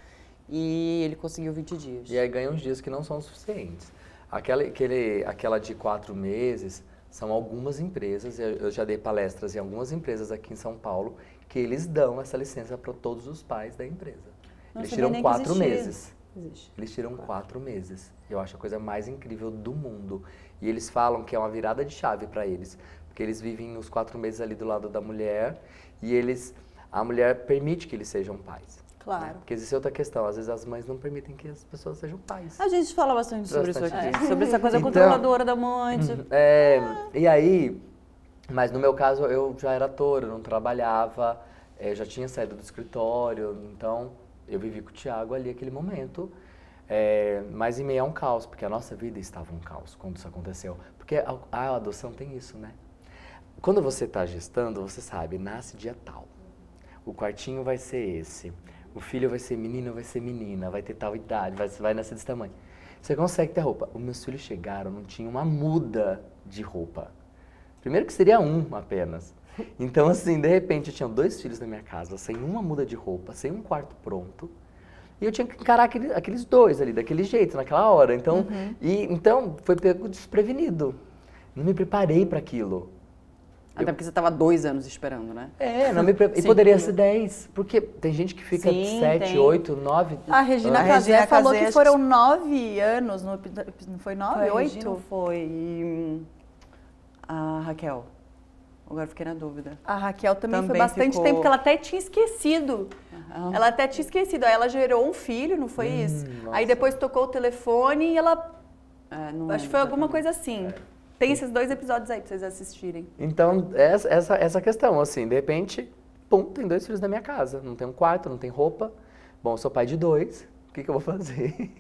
e ele conseguiu 20 dias. e aí ganha uns dias que não são suficientes. Aquela, aquele, aquela de quatro meses, são algumas empresas, eu, já dei palestras em algumas empresas aqui em São Paulo, que eles dão essa licença para todos os pais da empresa. Não eles tiram quatro meses. Existe. Eles tiram quatro meses. Eu acho a coisa mais incrível do mundo. E eles falam que é uma virada de chave para eles. Porque eles vivem os quatro meses ali do lado da mulher e eles, a mulher permite que eles sejam pais. Claro. Porque existe outra questão. Às vezes as mães não permitem que as pessoas sejam pais. A gente fala bastante sobre isso aqui, sobre essa coisa Então- controladora da mãe. de- É, e aí, mas no meu caso eu já era ator, eu não trabalhava, eh, já tinha saído do escritório, então eu vivi com o Thiago ali aquele momento. É, mas em meio a um caos, porque a nossa vida estava um caos quando isso aconteceu. Porque a, a adoção tem isso, né? Quando você está gestando, você sabe, nasce dia tal. O quartinho vai ser esse. O filho vai ser menino, vai ser menina, vai ter tal idade, vai, vai nascer desse tamanho. Você consegue ter roupa. Os meus filhos chegaram, não tinha uma muda de roupa. Primeiro que seria um apenas. Então, assim, de repente eu tinha dois filhos na minha casa, sem uma muda de roupa, sem um quarto pronto. E eu tinha que encarar aquele- aqueles dois ali, daquele jeito, naquela hora. Então, e, então foi pego desprevenido. Não me preparei para aquilo. Até porque você estava dois anos esperando, né? É, não me pre... E Sim. poderia ser 10. Porque tem gente que fica Sim, 7, tem. 8, 9. A Regina A Casé falou Casé, que foram que- nove anos, no, não foi nove, Foi oito? Regina foi a Raquel. Agora fiquei na dúvida. A Raquel também, foi Também bastante ficou- tempo, porque ela até tinha esquecido. Ah. Ela até tinha esquecido. Aí ela gerou um filho, não foi Hum, isso? Aí nossa. depois tocou o telefone e ela. É, não acho que foi alguma coisa assim. Tem esses dois episódios aí pra vocês assistirem. Então, essa, essa, essa questão, assim, de repente, pum, tem dois filhos na minha casa. Não tem um quarto, não tem roupa. Bom, eu sou pai de dois. O que, que eu vou fazer?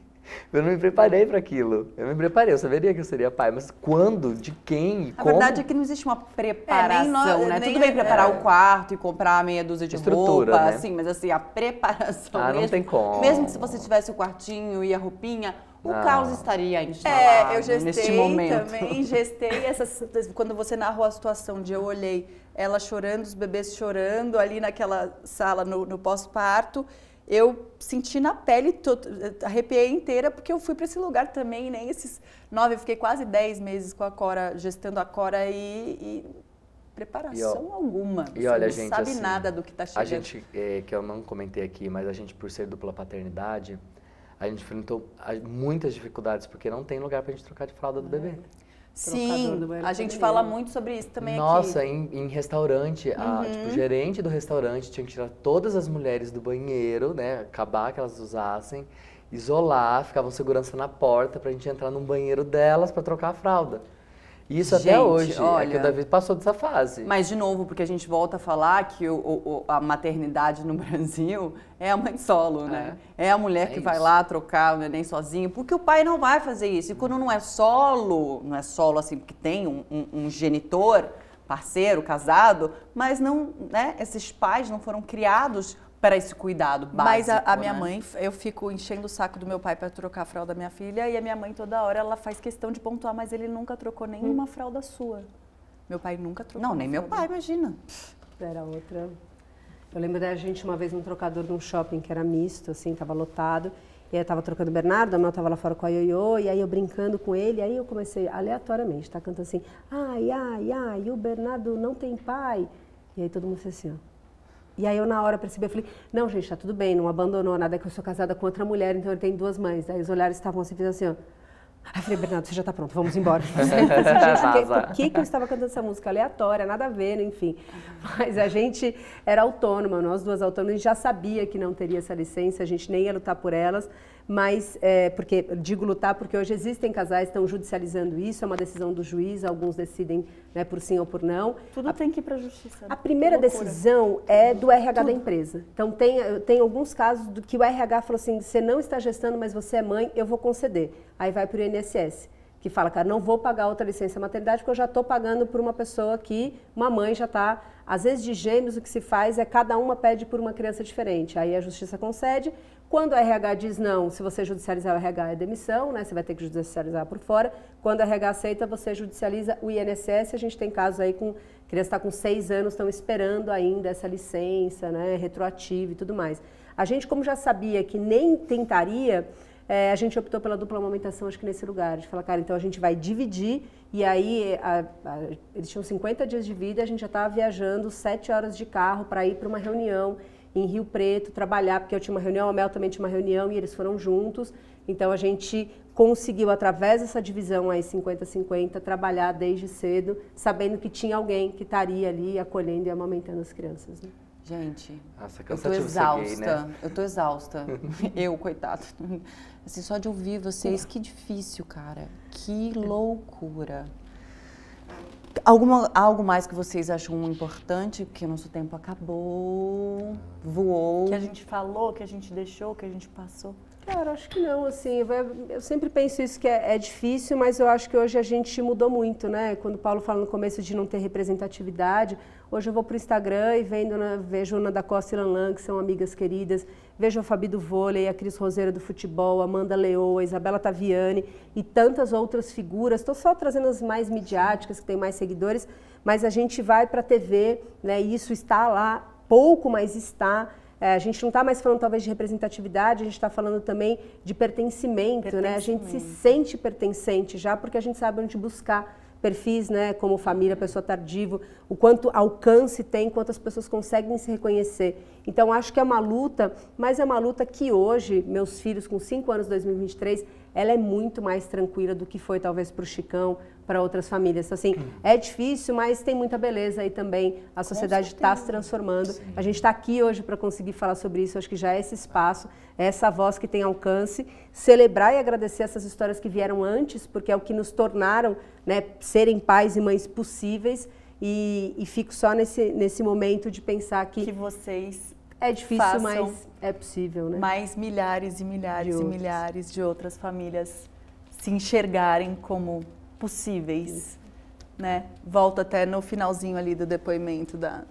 Eu não me preparei para aquilo. Eu me preparei, eu saberia que eu seria pai, mas quando, de quem, e A como? verdade é que não existe uma preparação, É, nem nó- né? nem- Tudo bem preparar é. o quarto e comprar meia dúzia de Estrutura, roupa, né? assim, mas assim, a preparação Ah, não mesmo, tem como. Mesmo que se você tivesse o quartinho e a roupinha, o Não. caos estaria instalado É, eu gestei neste momento. também, gestei essas, quando você narrou a situação de eu olhei ela chorando, os bebês chorando ali naquela sala no, no pós-parto, eu senti na pele, to- arrepiei inteira, porque eu fui para esse lugar também, nem esses nove, eu fiquei quase dez meses com a Cora, gestando a Cora e, e preparação E, alguma. e Você olha, não gente, sabe assim, nada do que está chegando. A gente, é, que eu não comentei aqui, mas a gente, por ser dupla paternidade, a gente enfrentou a- muitas dificuldades, porque não tem lugar pra gente trocar de fralda do bebê. Trocador Sim, do banheiro a gente fala muito sobre isso também Nossa, aqui. em, em restaurante, a, tipo, o gerente do restaurante tinha que tirar todas as mulheres do banheiro, né? Acabar que elas usassem, isolar, ficavam segurança na porta pra gente entrar num banheiro delas pra trocar a fralda. Isso Gente, até hoje, é que olha- o Davi passou dessa fase. Mas, de novo, porque a gente volta a falar que o- o- a maternidade no Brasil é a mãe solo, né? É, a mulher É que vai isso. lá trocar o neném sozinho, porque o pai não vai fazer isso. E quando não é solo, não é solo assim, porque tem um, um- um genitor, parceiro, casado, mas não, né? Esses pais não foram criados para esse cuidado básico. Mas a, a minha né? mãe, eu fico enchendo o saco do meu pai para trocar a fralda da minha filha e a minha mãe toda hora ela faz questão de pontuar, mas ele nunca trocou nenhuma fralda sua. Meu pai nunca trocou. Não, nem meu fralda. pai, imagina. Era outra. Eu lembro da gente uma vez num trocador num shopping que era misto, assim, tava lotado. E aí eu tava trocando o Bernardo, a Mel tava lá fora com a Ioiô, e aí eu brincando com ele, aí eu comecei aleatoriamente, tá cantando assim, ai, ai, ai, o Bernardo não tem pai. E aí todo mundo fez assim, ó. E aí eu na hora percebi, eu falei, não, gente, tá tudo bem, não abandonou nada, é que eu sou casada com outra mulher, então ele tem duas mães. Aí os olhares estavam assim, fizeram assim, ó. Aí eu falei, Bernardo, você já tá pronto, vamos embora. Gente, por que, que eu estava cantando essa música aleatória, nada a ver, né, enfim. Mas a gente era autônoma, nós duas autônomas, a gente já sabia que não teria essa licença, a gente nem ia lutar por elas, mas, é, porque, digo lutar porque hoje existem casais que estão judicializando isso, é uma decisão do juiz, alguns decidem né, por sim ou por não. Tudo tem que ir para a justiça. A primeira decisão é do RH da empresa. Então, tem, tem alguns casos do que o RH falou assim: você não está gestando, mas você é mãe, eu vou conceder. Aí vai para o INSS, que fala, cara, não vou pagar outra licença maternidade porque eu já estou pagando por uma pessoa que uma mãe já está. Às vezes, de gêmeos, o que se faz é cada uma pede por uma criança diferente. Aí a justiça concede. Quando o RH diz não, se você judicializar o RH é demissão, né? Você vai ter que judicializar por fora. Quando o RH aceita, você judicializa o INSS. A gente tem casos aí com criança está com seis anos, estão esperando ainda essa licença, né? Retroativa e tudo mais. A gente, como já sabia que nem tentaria, eh, a gente optou pela dupla amamentação, acho que nesse lugar. A gente fala, cara, então a gente vai dividir e aí a- a- eles tinham 50 dias de vida, a gente já estava viajando sete horas de carro para ir para uma reunião em Rio Preto, trabalhar, porque eu tinha uma reunião, a Mel também tinha uma reunião e eles foram juntos. Então a gente conseguiu, através dessa divisão aí 50-50, trabalhar desde cedo, sabendo que tinha alguém que estaria ali acolhendo e amamentando as crianças. Né? Gente, Nossa, eu tô exausta. gay, né? Eu tô exausta. eu, coitado. Assim, só de ouvir vocês, que difícil, cara. Que loucura. Alguma, algo mais que vocês acham importante? Porque o nosso tempo acabou, voou. Que a gente falou, que a gente deixou, que a gente passou. Cara, acho que não, assim, eu sempre penso isso que é, é difícil, mas eu acho que hoje a gente mudou muito, né? Quando o Paulo fala no começo de não ter representatividade, hoje eu vou pro Instagram e vendo, vejo Ana da Costa e Lanlan, que são amigas queridas, vejo a Fabi do vôlei, a Cris Roseira do futebol, a Amanda Leoa, a Isabela Taviani e tantas outras figuras. Estou só trazendo as mais midiáticas, que têm mais seguidores, mas a gente vai para a TV, né? E isso está lá, pouco, mas está. É, a gente não está mais falando talvez de representatividade, a gente está falando também de pertencimento, né? A gente se sente pertencente já porque a gente sabe onde buscar perfis, né, como família, pessoa tardivo, o quanto alcance tem, quantas pessoas conseguem se reconhecer. Então acho que é uma luta, mas é uma luta que hoje, meus filhos com 5 anos, 2023, ela é muito mais tranquila do que foi talvez para o Chicão, para outras famílias. Então, assim, é difícil, mas tem muita beleza aí também. A sociedade está se transformando. A gente está aqui hoje para conseguir falar sobre isso. Acho que já é esse espaço, é essa voz que tem alcance. Celebrar e agradecer essas histórias que vieram antes, porque é o que nos tornaram né, serem pais e mães possíveis. E, e fico só nesse, nesse momento de pensar que Que vocês É difícil, façam mas é possível, né? mais milhares e milhares De e outras. milhares de outras famílias se enxergarem como possíveis, né? Volto até no finalzinho ali do depoimento da,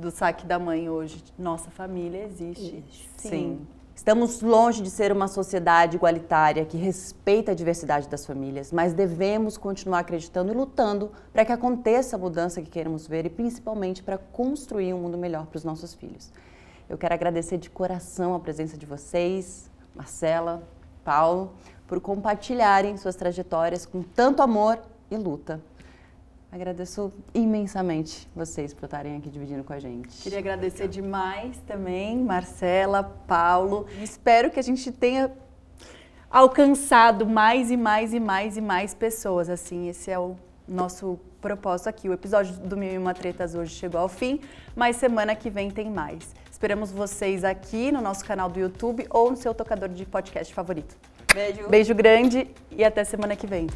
do saque da mãe hoje. Nossa família existe. Sim. Estamos longe de ser uma sociedade igualitária que respeita a diversidade das famílias, mas devemos continuar acreditando e lutando para que aconteça a mudança que queremos ver e principalmente para construir um mundo melhor para os nossos filhos. Eu quero agradecer de coração a presença de vocês, Marcela, Paulo, por compartilharem suas trajetórias com tanto amor e luta. Agradeço imensamente vocês por estarem aqui dividindo com a gente. Queria agradecer demais também, Marcela, Paulo. Espero que a gente tenha alcançado mais e mais e mais e mais pessoas. Assim, esse é o nosso propósito aqui. O episódio do Mil e Uma Tretas hoje chegou ao fim, mas semana que vem tem mais. Esperamos vocês aqui no nosso canal do YouTube ou no seu tocador de podcast favorito. Beijo. Beijo grande e até semana que vem.